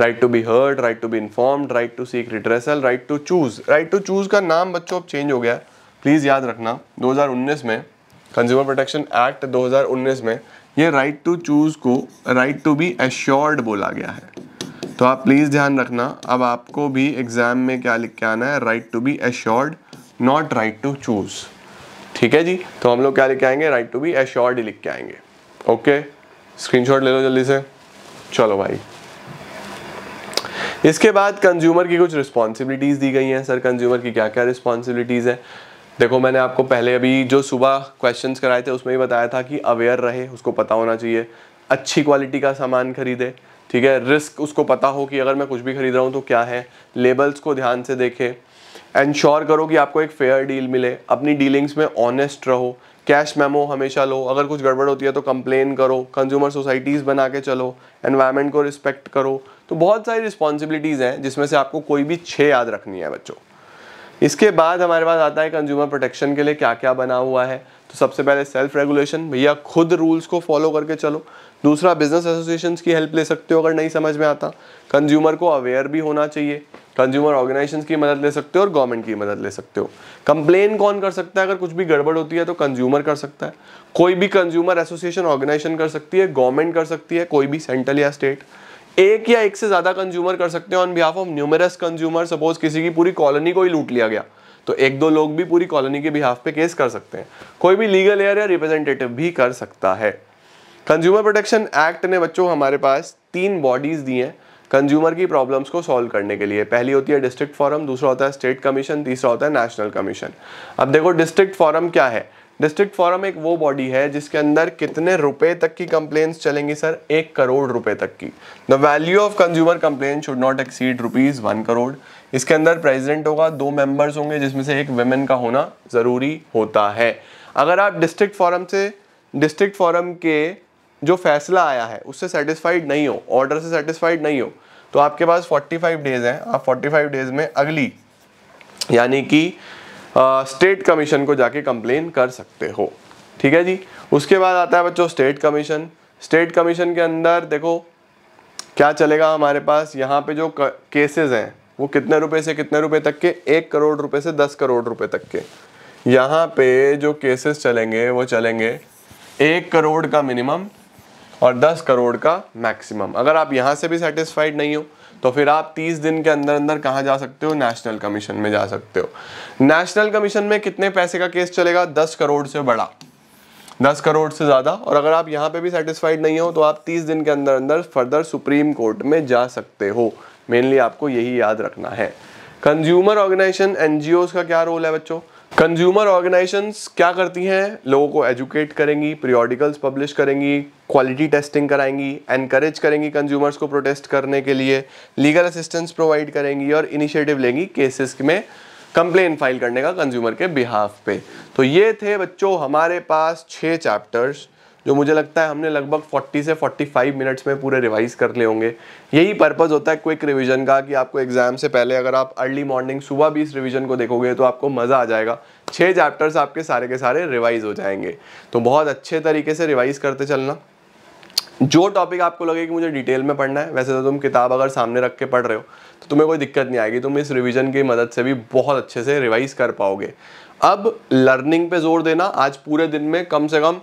right to be heard right to be informed right to seek redressal right to choose right to choose का नाम बच्चों अब चेंज हो गया प्लीज़ याद रखना 2019 में कंज्यूमर प्रोटेक्शन एक्ट 2019 में ये राइट टू चूज़ को राइट टू बी एश्योर्ड बोला गया है। तो आप प्लीज़ ध्यान रखना, अब आपको भी एग्ज़ाम में क्या लिख के आना है? Right to be assured not right to choose ठीक है जी? तो हम लोग क्या लिख के आएँगे? राइट टू बी एश्योर्ड लिख के आएँगे। ओके स्क्रीनशॉट ले लो जल्दी से। चलो भाई। इसके बाद कंज्यूमर की कुछ रिस्पॉन्सिबिलिटीज़ दी गई हैं। सर कंज्यूमर की क्या क्या रिस्पॉन्सिबिलिटीज़ है? देखो, मैंने आपको पहले अभी जो सुबह क्वेश्चंस कराए थे, उसमें ही बताया था कि अवेयर रहे, उसको पता होना चाहिए। अच्छी क्वालिटी का सामान खरीदे, ठीक है? रिस्क उसको पता हो कि अगर मैं कुछ भी खरीद रहा हूँ तो क्या है? लेबल्स को ध्यान से देखे। एंश्योर करो कि आपको एक फेयर डील मिले। अपनी डीलिंग्स में ऑनेस्ट रहो। कैश मेमो हमेशा लो। अगर कुछ गड़बड़ होती है तो कंप्लेन करो। कंज्यूमर सोसाइटीज़ बना के चलो। एनवायरनमेंट को रिस्पेक्ट करो। तो बहुत सारी रिस्पॉन्सिबिलिटीज़ हैं जिसमें से आपको कोई भी छः याद रखनी है, बच्चों। इसके बाद हमारे पास आता है कंज्यूमर प्रोटेक्शन के लिए क्या क्या बना हुआ है। तो सबसे पहले सेल्फ रेगुलेशन भैया खुद रूल्स को फॉलो करके चलो। दूसरा बिज़नेस एसोसिएशंस की हेल्प ले सकते हो अगर नहीं समझ में आता। कंज्यूमर को अवेयर भी होना चाहिए। कंज्यूमर ऑर्गेनाइजेशन की मदद ले सकते हो और गवर्नमेंट की मदद ले सकते हो। कंप्लेन कौन कर सकता है? अगर कुछ भी गड़बड़ होती है तो कंज्यूमर कर सकता है। कोई भी कंज्यूमर एसोसिएशन ऑर्गेनाइजेशन कर सकती है गवर्नमेंट कर सकती है, कोई भी सेंट्रल या स्टेट एक या एक से ज़्यादा कंज्यूमर कर सकते हैं on behalf of numerous consumer suppose किसी की पूरी कॉलोनी को ही लूट लिया गया तो एक दो लोग भी पूरी कॉलोनी के बिहाफ पे केस कर सकते हैं। कोई भी लीगल एयर या रिप्रेजेंटेटिव भी कर सकता है। कंज्यूमर प्रोटेक्शन एक्ट ने बच्चों, हमारे पास तीन बॉडीज दी हैं कंज्यूमर की प्रॉब्लम्स को सॉल्व करने के लिए। पहली होती है डिस्ट्रिक्ट फॉरम दूसरा होता है स्टेट कमीशन तीसरा होता है नेशनल कमीशन अब देखो डिस्ट्रिक्ट फॉरम क्या है? डिस्ट्रिक्ट फॉरम एक वो बॉडी है जिसके अंदर कितने रुपए तक की कंप्लेन्स चलेंगी सर एक करोड़ रुपए तक की। The value of consumer complaint should not exceed rupees one crore इसके अंदर प्रेसिडेंट होगा, दो मेंबर्स होंगे, जिसमें से एक वेमेन का होना ज़रूरी होता है। अगर आप डिस्ट्रिक्ट फॉरम से डिस्ट्रिक्ट फॉरम के जो फैसला आया है, उससे सेटिस्फाइड नहीं हो ऑर्डर से सेटिस्फाइड नहीं हो तो आपके पास 45 डेज़ हैं। आप 45 डेज़ में अगली, यानी कि स्टेट कमीशन को जाके कंप्लेन कर सकते हो। ठीक है जी? उसके बाद आता है बच्चों स्टेट कमीशन स्टेट कमीशन के अंदर देखो, क्या चलेगा हमारे पास? यहाँ पे जो केसेस हैं, वो कितने रुपए से कितने रुपए तक के? एक करोड़ रुपए से दस करोड़ रुपए तक के। यहाँ पे जो केसेस चलेंगे, वो चलेंगे एक करोड़ का मिनिमम और दस करोड़ का मैक्सिमम अगर आप यहाँ से भी सेटिस्फाइड नहीं हो तो फिर आप 30 दिन के अंदर अंदर कहाँ जा सकते हो? नेशनल कमीशन में जा सकते हो। नेशनल कमीशन में कितने पैसे का केस चलेगा? 10 करोड़ से बड़ा। 10 करोड़ से ज़्यादा। और अगर आप यहाँ पे भी सेटिस्फाइड नहीं हो तो आप 30 दिन के अंदर अंदर फर्दर सुप्रीम कोर्ट में जा सकते हो। मेनली आपको यही याद रखना है। कंज्यूमर ऑर्गेनाइजेशन एनजीओ का क्या रोल है बच्चों? कंज्यूमर ऑर्गेनाइजेशन क्या करती हैं? लोगों को एजुकेट करेंगी पीरियोडिकल्स पब्लिश करेंगी। क्वालिटी टेस्टिंग कराएँगी एनकरेज करेंगी कंज्यूमर्स को प्रोटेस्ट करने के लिए लीगल असिस्टेंस प्रोवाइड करेंगी और इनिशिएटिव लेंगी केसेस में कंप्लेन फ़ाइल करने का कंज्यूमर के बिहाफ पे। तो ये थे बच्चों हमारे पास छः चैप्टर्स जो मुझे लगता है हमने लगभग 40 से 45 मिनट्स में पूरे रिवाइज कर ले होंगे। यही पर्पज़ होता है क्विक रिवीजन का कि आपको एग्ज़ाम से पहले अगर आप अर्ली मॉर्निंग सुबह भी इस रिवीजन को देखोगे तो आपको मज़ा आ जाएगा। छः चैप्टर्स आपके सारे के सारे रिवाइज हो जाएँगे। तो बहुत अच्छे तरीके से रिवाइज करते चलना। जो टॉपिक आपको लगे कि मुझे डिटेल में पढ़ना है, वैसे तो तुम किताब अगर सामने रख के पढ़ रहे हो तो तुम्हें कोई दिक्कत नहीं आएगी। तुम इस रिवीजन की मदद से भी बहुत अच्छे से रिवाइज कर पाओगे। अब लर्निंग पे ज़ोर देना। आज पूरे दिन में कम से कम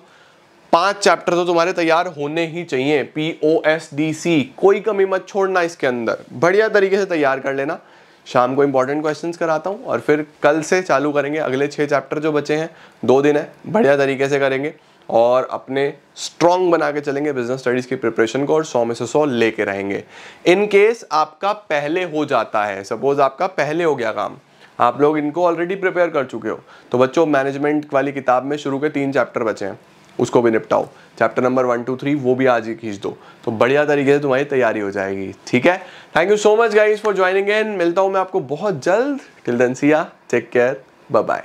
पाँच चैप्टर तो तुम्हारे तैयार होने ही चाहिए। P O S D C कोई कमी मत छोड़ना इसके अंदर। बढ़िया तरीके से तैयार कर लेना। शाम को इंपॉर्टेंट क्वेश्चन कराता हूँ और फिर कल से चालू करेंगे अगले छः चैप्टर जो बचे हैं। दो दिन है, बढ़िया तरीके से करेंगे। और अपने स्ट्रॉन्ग बना के चलेंगे बिज़नेस स्टडीज़ की प्रिपरेशन को और सौ में से सौ लेके रहेंगे। इन केस आपका पहले हो जाता है सपोज़ आपका पहले हो गया काम, आप लोग इनको ऑलरेडी प्रिपेयर कर चुके हो तो बच्चों मैनेजमेंट वाली किताब में शुरू के तीन चैप्टर बचे हैं, उसको भी निपटाओ। Chapter number one two three वो भी आज ही खींच दो। तो बढ़िया तरीके से तुम्हारी तैयारी हो जाएगी, ठीक है? Thank you so much guys for joining in मिलता हूँ मैं आपको बहुत जल्द। Till then see ya take care bye